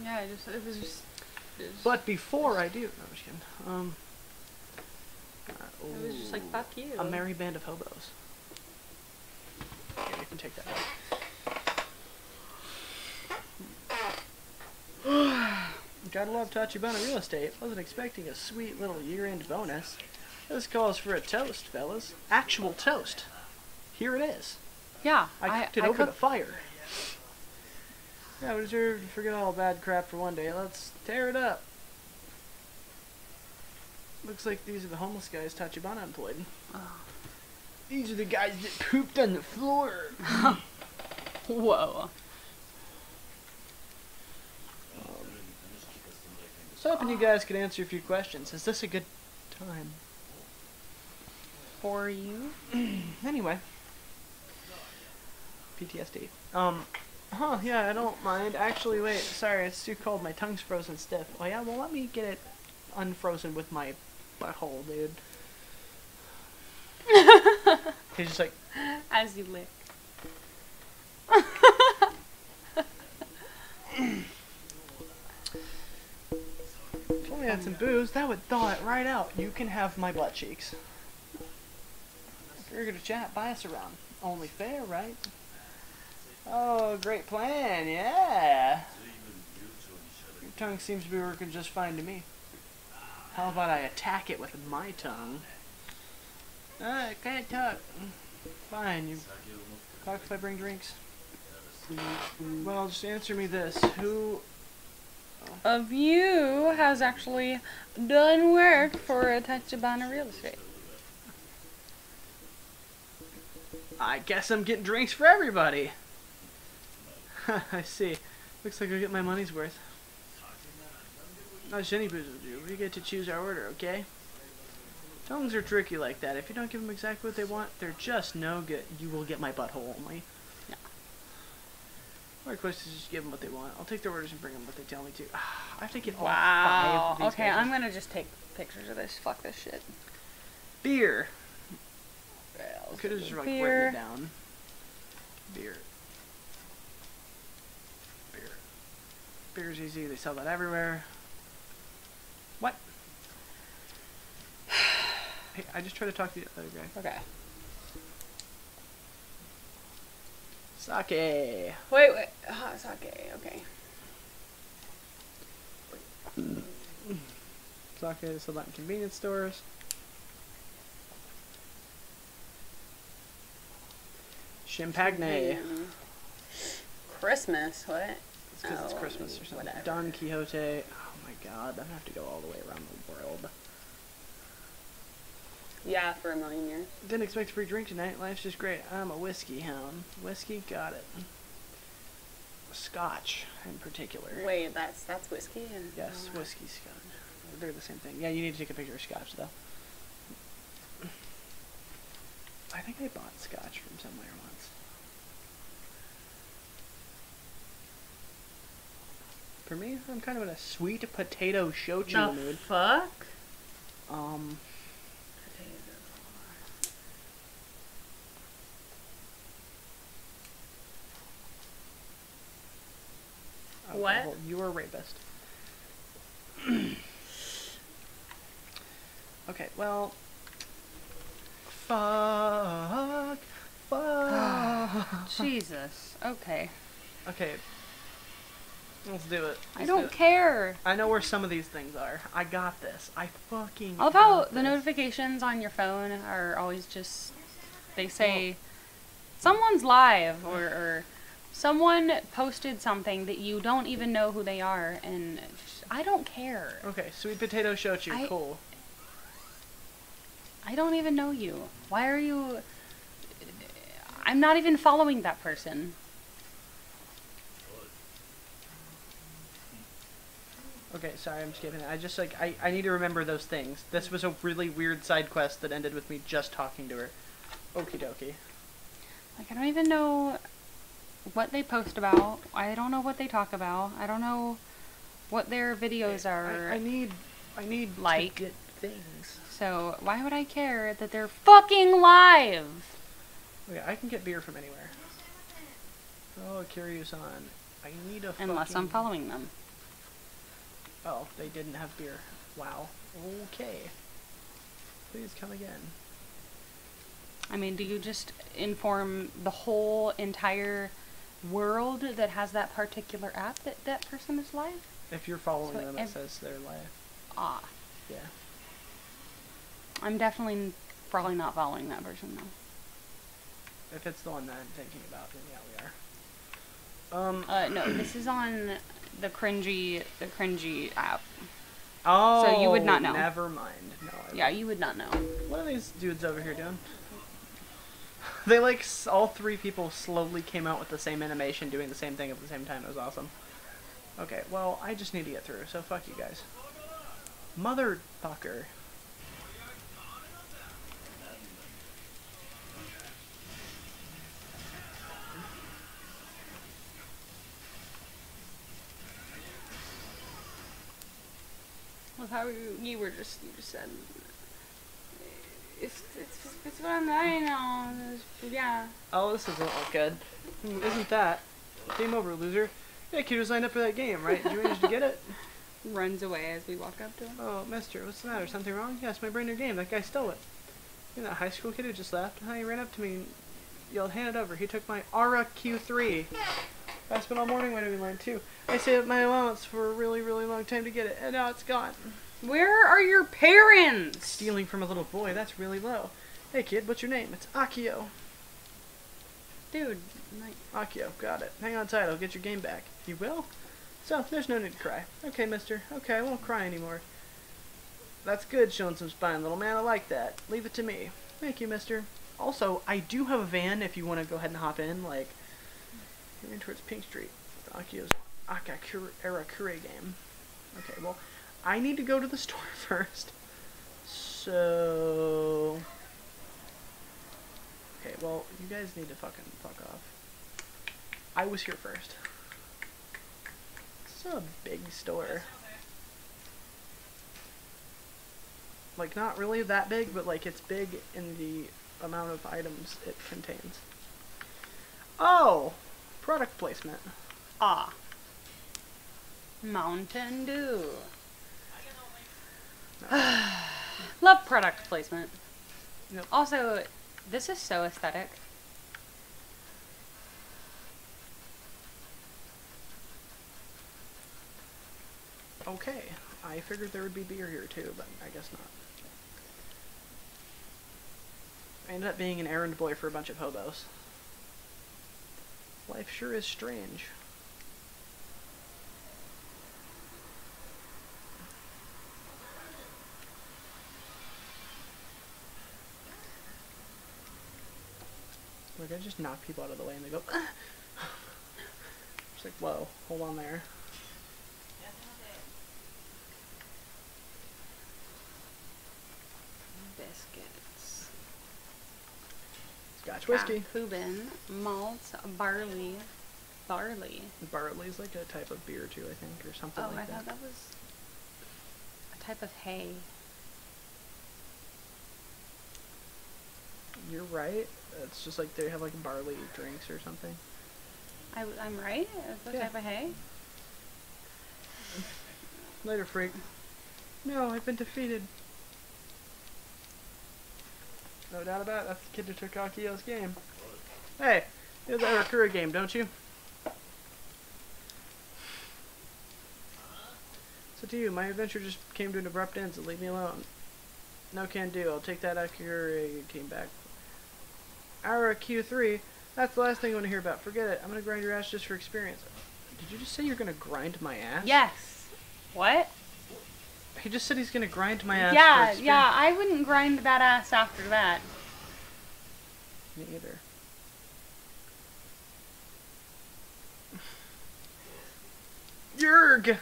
Yeah, it just it was just. It But before I do, no, I'm just kidding. Um. uh, it was just like fuck you. A merry band of hobos. Yeah, you can take that. Gotta love Tachibana Real Estate. Wasn't expecting a sweet little year-end bonus. This calls for a toast, fellas. Actual toast. Here it is. yeah, I cooked it I over the fire. Yeah, we deserve to forget all bad crap for one day. Let's tear it up. Looks like these are the homeless guys Tachibana employed. Oh. These are the guys that pooped on the floor. Whoa. So hoping you guys could answer a few questions. Is this a good time? For you? Anyway. PTSD. Um, huh, yeah, I don't mind. Actually, wait, sorry, it's too cold. My tongue's frozen stiff. Oh, yeah, well, let me get it unfrozen with my butthole, dude. He's just like, As you lick. if only I had some booze, that would thaw it right out. You can have my butt cheeks. If you're gonna chat, buy us around. Only fair, right? Oh, great plan, yeah. Your tongue seems to be working just fine to me. How about I attack it with my tongue? Ah, I can't talk. Fine, you talk if I bring drinks. Well, just answer me this. Who of you has actually done work for a Tachibana real estate. I guess I'm getting drinks for everybody. I see. Looks like I get my money's worth. As any booze will do, we get to choose our order, okay? Tongues are tricky like that. If you don't give them exactly what they want, they're just no good. You will get my butthole only. Yeah. My request is just give them what they want. I'll take their orders and bring them what they tell me to. I have to get all Wow. five Okay. I'm gonna just take pictures of this. Fuck this shit. Beer. Could have just like written it down. Beer. Beer's easy. They sell that everywhere. What? Hey, I just tried to talk to the other guy. Okay. Sake. Wait, wait. Hot sake. Okay. Sake. They sell that in convenience stores. Champagne. Christmas. What? It's because it's Oh, Christmas or something. whatever. Don Quijote. Oh my god, I'm gonna have to go all the way around the world. Yeah, for a million years. Didn't expect a free drink tonight. Life's just great. I'm a whiskey hound. Whiskey, got it. Scotch, in particular. Wait, that's that's whiskey and Yes, oh, whiskey, scotch. They're the same thing. Yeah, you need to take a picture of scotch, though. I think I bought scotch from somewhere once. For me, I'm kind of in a sweet potato shochu The mood. fuck? Um, okay, What? well, you were a rapist. okay, well. Fuck. Fuck. Jesus. Okay. okay. Let's do it. I Let's do don't it. care. I know where some of these things are. I got this. I fucking. I love how the notifications on your phone are always just they say someone's live or, or someone posted something that you don't even know who they are and I don't care. Okay, sweet potato shochu, I- cool. I don't even know you. Why are you I'm not even following that person. Okay, sorry, I'm skipping it. I just like I, I need to remember those things. This was a really weird side quest that ended with me just talking to her. Okie dokie. Like I don't even know what they post about. I don't know what they talk about. I don't know what their videos are. I, I need I need Like. to get things. So why would I care that they're fucking live? Okay, I can get beer from anywhere. Oh, curious on. I need a Unless I'm following them. Oh, they didn't have beer. Wow. Okay. Please come again. I mean, do you just inform the whole entire world that has that particular app that that person is live? If you're following So them, it says they're live. Ah, Yeah. I'm definitely probably not following that person though. If it's the one that I'm thinking about, then yeah, we are. Um. Uh, no, this is on the cringy the cringy app. oh. So you would not oh, know. Never mind. No. I Yeah, you would not know. What are these dudes over here doing? They like all three people slowly came out with the same animation, doing the same thing at the same time. It was awesome. Okay, well I just need to get through, so fuck you guys. Motherfucker. How you, you were just you just said it's it's it's what I'm lying on. Yeah. Oh, this doesn't look good. Hmm, Isn't that? Game over, loser. Yeah, kid was signed up for that game, right? Did you manage to get it? Runs away as we walk up to him. Oh, mister, what's the matter? Something wrong? Yes, my brand new game. That guy stole it. You know that high school kid who just left? Huh, he ran up to me and yelled, hand it over. He took my Aura Q3. I spent all morning waiting in line, too. I saved my allowance for a really, really long time to get it, and now it's gone. Where are your parents? Stealing from a little boy, that's really low. Hey, kid, what's your name? It's Akio. Dude, like, Akio, got it. Hang on tight, I'll get your game back. You will? So, there's no need to cry. Okay, mister. Okay, I won't cry anymore. That's good, showing some spine, little man. I like that. Leave it to me. Thank you, mister. Also, I do have a van if you want to go ahead and hop in, like, you're towards Pink Street. Akio's Akakura Arakure game. Okay, well, I need to go to the store first. So... Okay, well, you guys need to fucking fuck off. I was here first. It's a big store. Like, not really that big, but like, it's big in the amount of items it contains. Oh! Product placement. Ah. Mountain Dew. Love product placement. Yep. Also, this is so aesthetic. Okay, I figured there would be beer here too, but I guess not. I ended up being an errand boy for a bunch of hobos. Life sure is strange. Like, I just knock people out of the way and they go, It's like, whoa, hold on there. Biscuits. Scotch whiskey. Cuban, malt, barley, barley. Barley's like a type of beer too, I think, or something Oh, like I that. thought that was a type of hay. You're right. It's just like they have like barley drinks or something. I, am right? It's a Yeah. type of hay? Later, freak. No, I've been defeated. No doubt about it. That's the kid who took Akio's game. Hey, you have the Arakura game, don't you? So to you, my adventure just came to an abrupt end, so leave me alone. No can do. I'll take that Akira game back. Ara Q3. That's the last thing I want to hear about. Forget it. I'm gonna grind your ass just for experience. Did you just say you're gonna grind my ass? Yes. What? He just said he's gonna grind my ass. yeah, yeah, I wouldn't grind that ass after that. Me either. Yerg!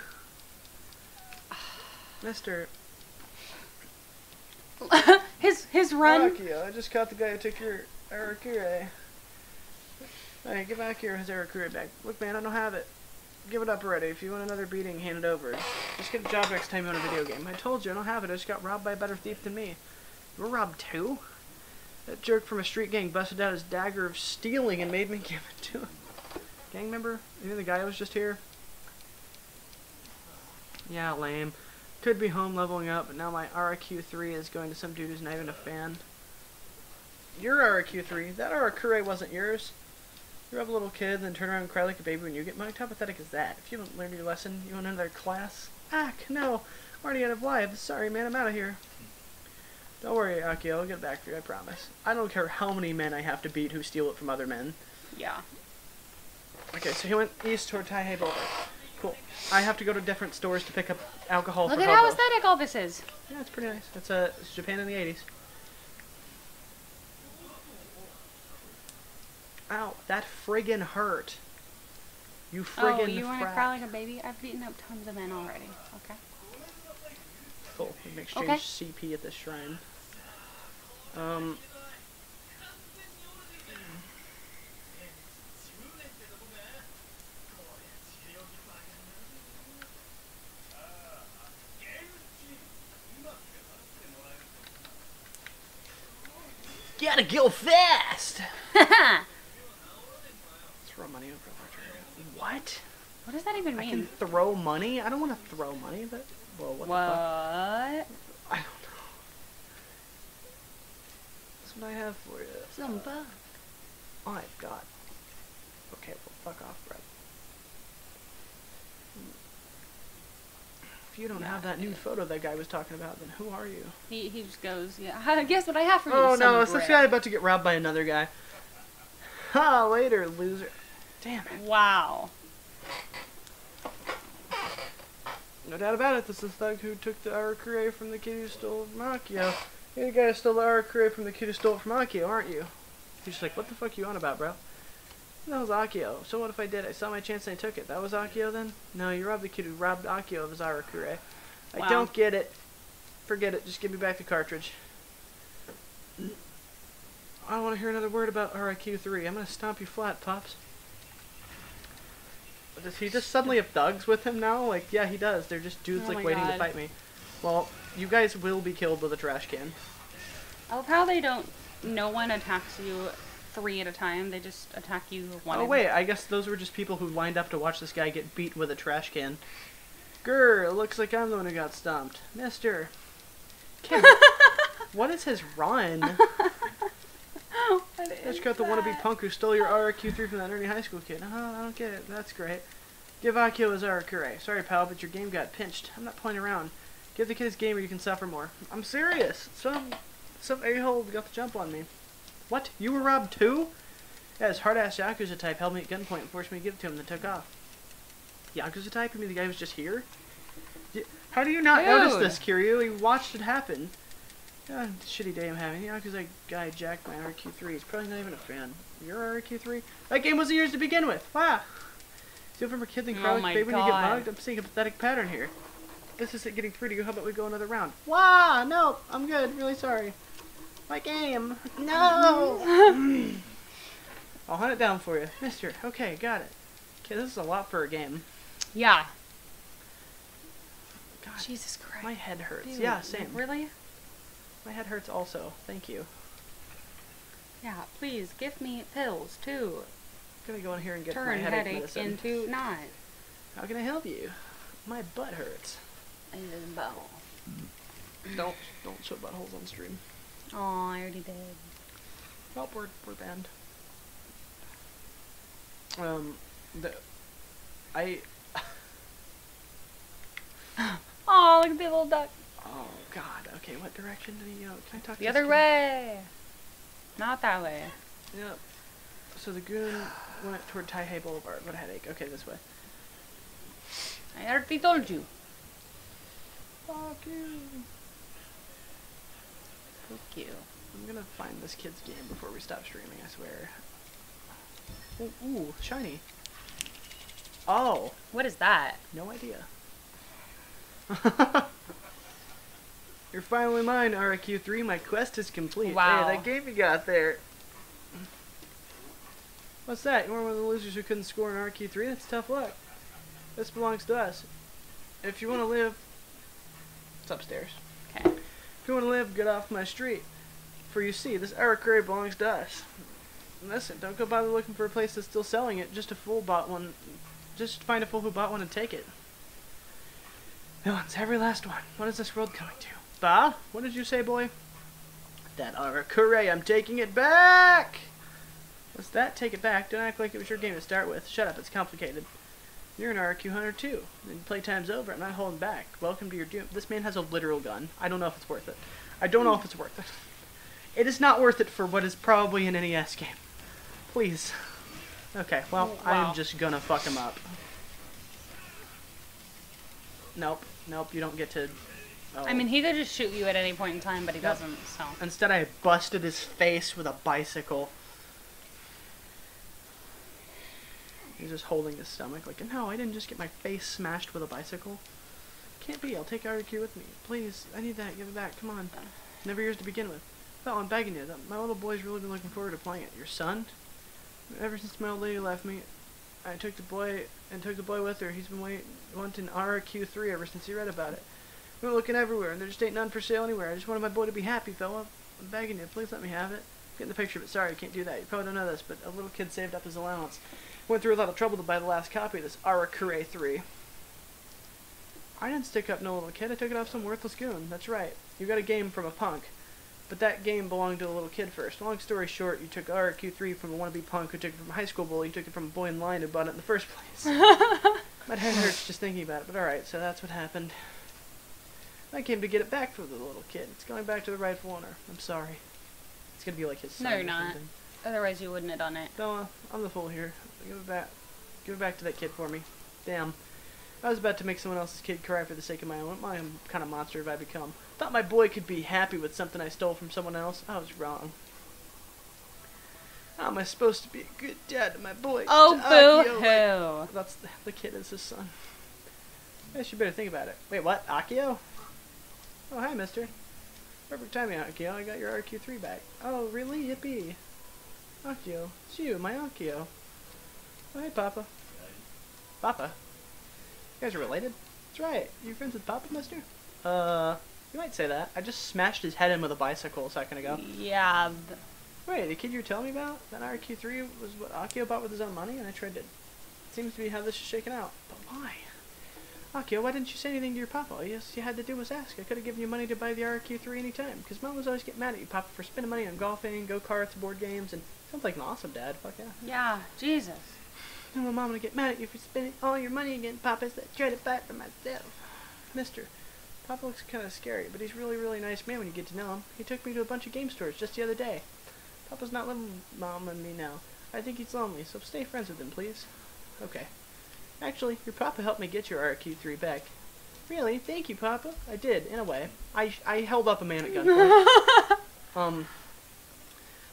Mister. his his run. I just caught the guy who took your Arakure. Hey, give Akira his Arakure back. Look, man, I don't have it. Give it up already. If you want another beating, hand it over. Just get a job next time you want a video game. I told you, I don't have it. I just got robbed by a better thief than me. You were robbed too? That jerk from a street gang busted out his dagger of stealing and made me give it to him. Gang member? You know the guy who was just here? Yeah, lame. Could be home leveling up, but now my RQ3 is going to some dude who's not even a fan. Your RQ3, that RQ3 wasn't yours. You have a little kid, then turn around and cry like a baby when you get mugged. How pathetic is that? If you haven't learned your lesson, you want another class? Ack, no. I'm already out of lives. Sorry, man, I'm out of here. Don't worry, Akio, I'll get back for you, I promise. I don't care how many men I have to beat who steal it from other men. Yeah. Okay, so he went east toward Taihei Boulevard. Cool. I have to go to different stores to pick up alcohol Look for at how aesthetic all this is. Yeah, it's pretty nice. It's, uh, it's Japan in the 80s. Ow, that friggin' hurt. You friggin' oh, you want to cry like a baby? I've beaten up tons of men already. Okay. Cool. We can exchange Okay. CP at this shrine. Um. Gotta go fast! what Throw money over the What? does that even mean? I mean? can throw money? I don't want to throw money, but. Well, what, What? the fuck? I don't know. That's what I have for you. Some bug. Oh, I've got. Okay, well, fuck off, Brett. If you don't have that new photo that guy was talking about, then who are you? He, he just goes, yeah, guess what I have for you? Oh no, some it's this bread." guy about to get robbed by another guy. Ha, later, loser. Damn it. Wow. No doubt about it, this is the thug who took the Arakure from the kid who stole from Akio. You're the guy who stole the Arakure from the kid who stole it from Akio, aren't you? He's just like, what the fuck you on about, bro? That was Akio. So what if I did? I saw my chance and I took it. That was Akio then? No, you robbed the kid who robbed Akio of his Arakure. I Wow. don't get it. Forget it. Just give me back the cartridge. I don't want to hear another word about RIQ3. I'm going to stomp you flat, Pops. Does he just suddenly have thugs with him now? Like, yeah, he does. They're just dudes Oh like my waiting to fight me. Well, you guys will be killed with a trash can. I love how they don't. No one attacks you three at a time. They just attack you one. Oh at a- wait, I guess those were just people who lined up to watch this guy get beat with a trash can. Grr, looks like I'm the one who got stomped. Mister. Kid, what is his run? Is got the wannabe punk who stole your RQ3 from that nerdy high school kid. Oh, I don't get it. That's great. Give Akio his Arakure. Sorry, pal, but your game got pinched. I'm not playing around. Give the kid his game or you can suffer more. I'm serious. Some some a-hole got the jump on me. What? You were robbed too? Yeah, his hard-ass Yakuza type held me at gunpoint and forced me to give it to him, then took off. Yakuza type? You mean the guy who was just here? How do you not notice this, Kiryu? You watched it happen. Yeah, shitty day I'm having. Yakuza guy jacked my RQ3. He's probably not even a fan. Your RQ3? That game wasn't yours to begin with. Wow. If I'm a kid than Oh Carl my when you get mugged? I'm seeing a pathetic pattern here. This isn't getting pretty. How about we go another round? Wow, no, I'm good. Really sorry. My game. No. I'll hunt it down for you. Mister, okay, got it. Okay, this is a lot for a game. Yeah. God, Jesus Christ. my head hurts. Dude, yeah, same. Really? My head hurts also. Thank you. Yeah. Please give me pills to I'm gonna go in here and get my turn headache, headache medicine. into not. How can I help you? My butt hurts. Don't don't show buttholes on stream. Oh, I already did. Oh, we're we're banned. Um, the I Oh, look at the little duck. Oh god. Okay, what direction did he go? Can I talk? to The other way. Not that way. Yep. So the goon went toward Taihei Boulevard. What a headache. Okay, this way. I already told you. Fuck you. Fuck you. I'm gonna find this kid's game before we stop streaming. I swear. Ooh, ooh shiny. Oh, What is that? no idea. You're finally mine, RQ3. My quest is complete. Wow. Hey, that game you got there. What's that? You were one of the losers who couldn't score an RQ3? That's tough luck. This belongs to us. If you want to live, it's upstairs. Okay. If you want to live, get off my street. For you see, this Arakure belongs to us. Listen, don't go bother looking for a place that's still selling it. Just a fool bought one. Just find a fool who bought one and take it. Villains, every last one. What is this world coming to? What did you say, boy? That Arakure, I'm taking it back! What's that? Take it back. Don't act like it was your game to start with. Shut up, it's complicated. You're an RQ hunter too. Then playtime's over. I'm not holding back. Welcome to your doom. This man has a literal gun. I don't know if it's worth it. I don't know if it's worth it. It is not worth it for what is probably an NES game. Please. Okay, well, oh, I Wow. am just gonna fuck him up. Nope, nope, you don't get to. Oh. I mean, he could just shoot you at any point in time, but he Yep. doesn't, so. Instead, I busted his face with a bicycle. He's just holding his stomach, like, no, I didn't just get my face smashed with a bicycle. Can't be, I'll take RQ with me. Please, I need that, give it back, come on. Never yours to begin with. Well, I'm begging you, my little boy's really been looking forward to playing it. Your son? Ever since my old lady left me, I took the boy, and took the boy with her. He's been wait, wanting RQ3 ever since he read about it. We were looking everywhere, and there just ain't none for sale anywhere. I just wanted my boy to be happy, fella. I'm begging you, please let me have it. Get in the picture, but sorry, I can't do that. You probably don't know this, but a little kid saved up his allowance. Went through a lot of trouble to buy the last copy of this Arakure 3. I didn't stick up no little kid. I took it off some worthless goon. That's right. You got a game from a punk. But that game belonged to a little kid first. Long story short, you took RQ3 from a wannabe punk who took it from a high school bully. You took it from a boy in line who bought it in the first place. My head hurts just thinking about it, but alright, so that's what happened. I came to get it back for the little kid. It's going back to the rightful owner. I'm sorry. It's gonna be like his son. No, you're not. something. Otherwise, you wouldn't have done it. Bella, I'm the fool here. Give it back. Give it back to that kid for me. Damn. I was about to make someone else's kid cry for the sake of my own. What kind of monster have I become? Thought my boy could be happy with something I stole from someone else. I was wrong. How am I supposed to be a good dad to my boy? Oh, boo hoo! Oh, that's the, the kid is his son. I guess you better think about it. Wait, what? Akio? Oh, hi, mister. Perfect timing, Akio. I got your RQ3 back. Oh, really? Yippee. Akio. It's you, my Akio. Oh, hey, Papa. Papa? You guys are related? That's right. You friends with Papa, mister? Uh, you might say that. I just smashed his head in with a bicycle a second ago. Yeah. Wait, the kid you were telling me about? That RQ3 was what Akio bought with his own money, and I tried to. Seems to be how this is shaking out. But why? Akio, why didn't you say anything to your papa? All you you had to do was ask. I could have given you money to buy the RQ3 anytime. Because mom was always getting mad at you, papa, for spending money on golfing, go karts, board games, and sounds like an awesome dad. Fuck yeah. Yeah, Jesus. And my mom gonna get mad at you for spending all your money again, Papa. So I tried to buy it for myself. Mister, Papa looks kind of scary, but he's really, really nice man when you get to know him. He took me to a bunch of game stores just the other day. Papa's not living with Mom and me now. I think he's lonely, so stay friends with him, please. Okay. Actually, your Papa helped me get your RQ3 back. Really? Thank you, Papa. I did, in a way. I, I held up a man at gunpoint. um,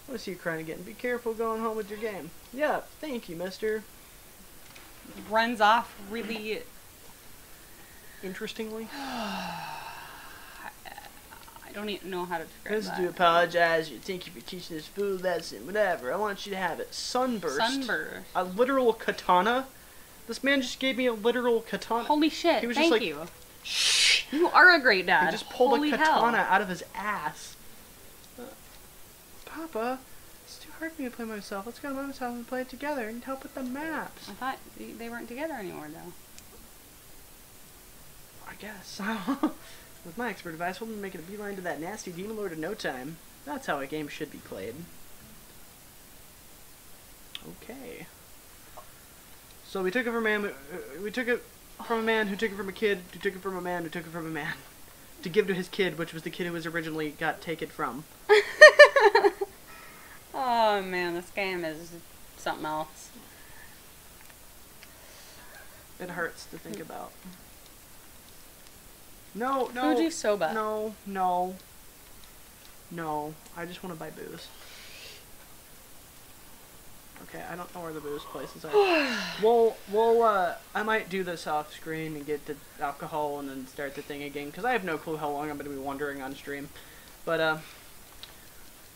I want to see you crying again. Be careful going home with your game. Yeah, thank you, mister. Runs off really. Interestingly. I don't even know how to describe Because that. to apologize, you thank you for teaching this food lesson, whatever. I want you to have it. Sunburst. Sunburst. A literal katana. This man just gave me a literal katana. Holy shit! He was just Thank like- you. You are a great dad. He just pulled Holy a hell. katana out of his ass. Uh, Papa, it's too hard for me to play myself. Let's go to Mama's house and play it together and help with the maps. I thought they- they weren't together anymore though. I guess. With my expert advice, we'll be making a beeline to that nasty demon lord in no time. That's how a game should be played. Okay. So we took it from a man. uh, We took it from a man who took it from a kid who took it from a man who took it from a man to give to his kid, which was the kid who was originally got taken from. Oh man, this game is something else. It hurts to think about. No, no. Fuji soba. No, no. No, I just want to buy booze. Okay, I don't know where the booze places are. we'll, we'll, uh, I might do this off screen and get the alcohol and then start the thing again, because I have no clue how long I'm going to be wandering on stream. But, uh,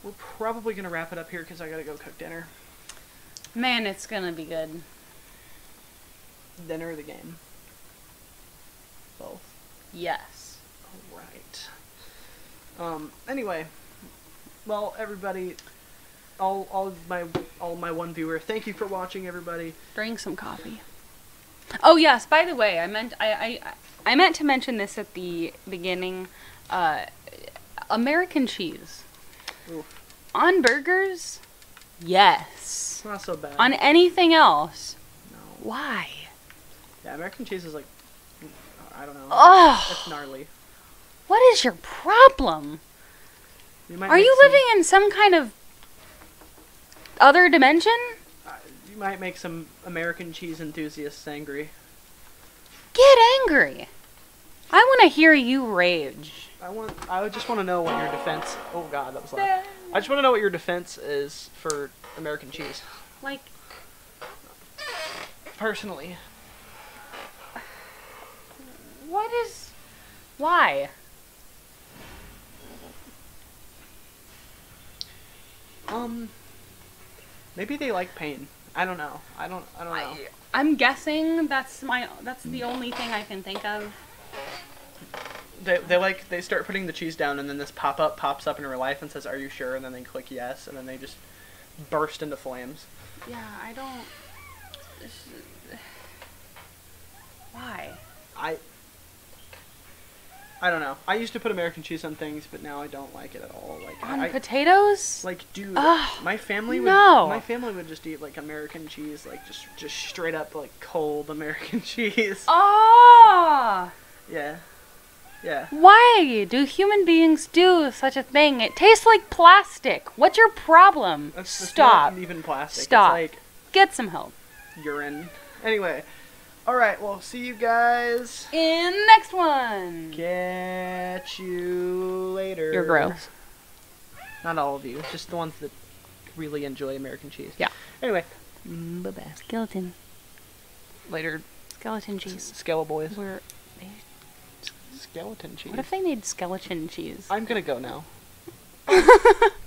we're probably going to wrap it up here, because I got to go cook dinner. Man, it's gonna be good. Dinner or the game? Both. Yes. Alright. Um, anyway. Well, everybody, all, all my, all my one viewer, thank you for watching, everybody. Drink some coffee. Oh yes. By the way, I meant I I, I meant to mention this at the beginning. Uh, American cheese Oof. on burgers. Yes. Not so bad. On anything else, no. why? Yeah, American cheese is like, I don't know. Oh, It's gnarly. what is your problem? You might Are you living in some kind of other dimension? Uh, you might make some American cheese enthusiasts angry. Get angry. I want to hear you rage. I want. I just want to know what your defense. Oh God, that was loud. I just want to know what your defense is for American cheese. Like, Personally, what is. Why? um, maybe they like pain. I don't know. I don't. I don't know. I, I'm guessing that's my that's the only thing I can think of. They, they like they start putting the cheese down and then this pop up pops up in real life and says are you sure and then they click yes and then they just burst into flames. Yeah, I don't. Why? I I don't know. I used to put American cheese on things but now I don't like it at all. Like On I potatoes? like dude Ugh, my family would no. my family would just eat like American cheese like just just straight up like cold American cheese. Oh! Yeah. Yeah. Why do human beings do such a thing? It tastes like plastic. What's your problem? That's, that's Stop. even plastic. Stop. It's like Get some help. urine. Anyway, Alright, well, see you guys. In the next one. Catch you later. You're gross. Not all of you, just the ones that really enjoy American cheese. Yeah. Anyway, bye bye. Skeleton. Later, Skeleton cheese. Skele boys. Where? Skeleton cheese. What if they made skeleton cheese? I'm gonna go now.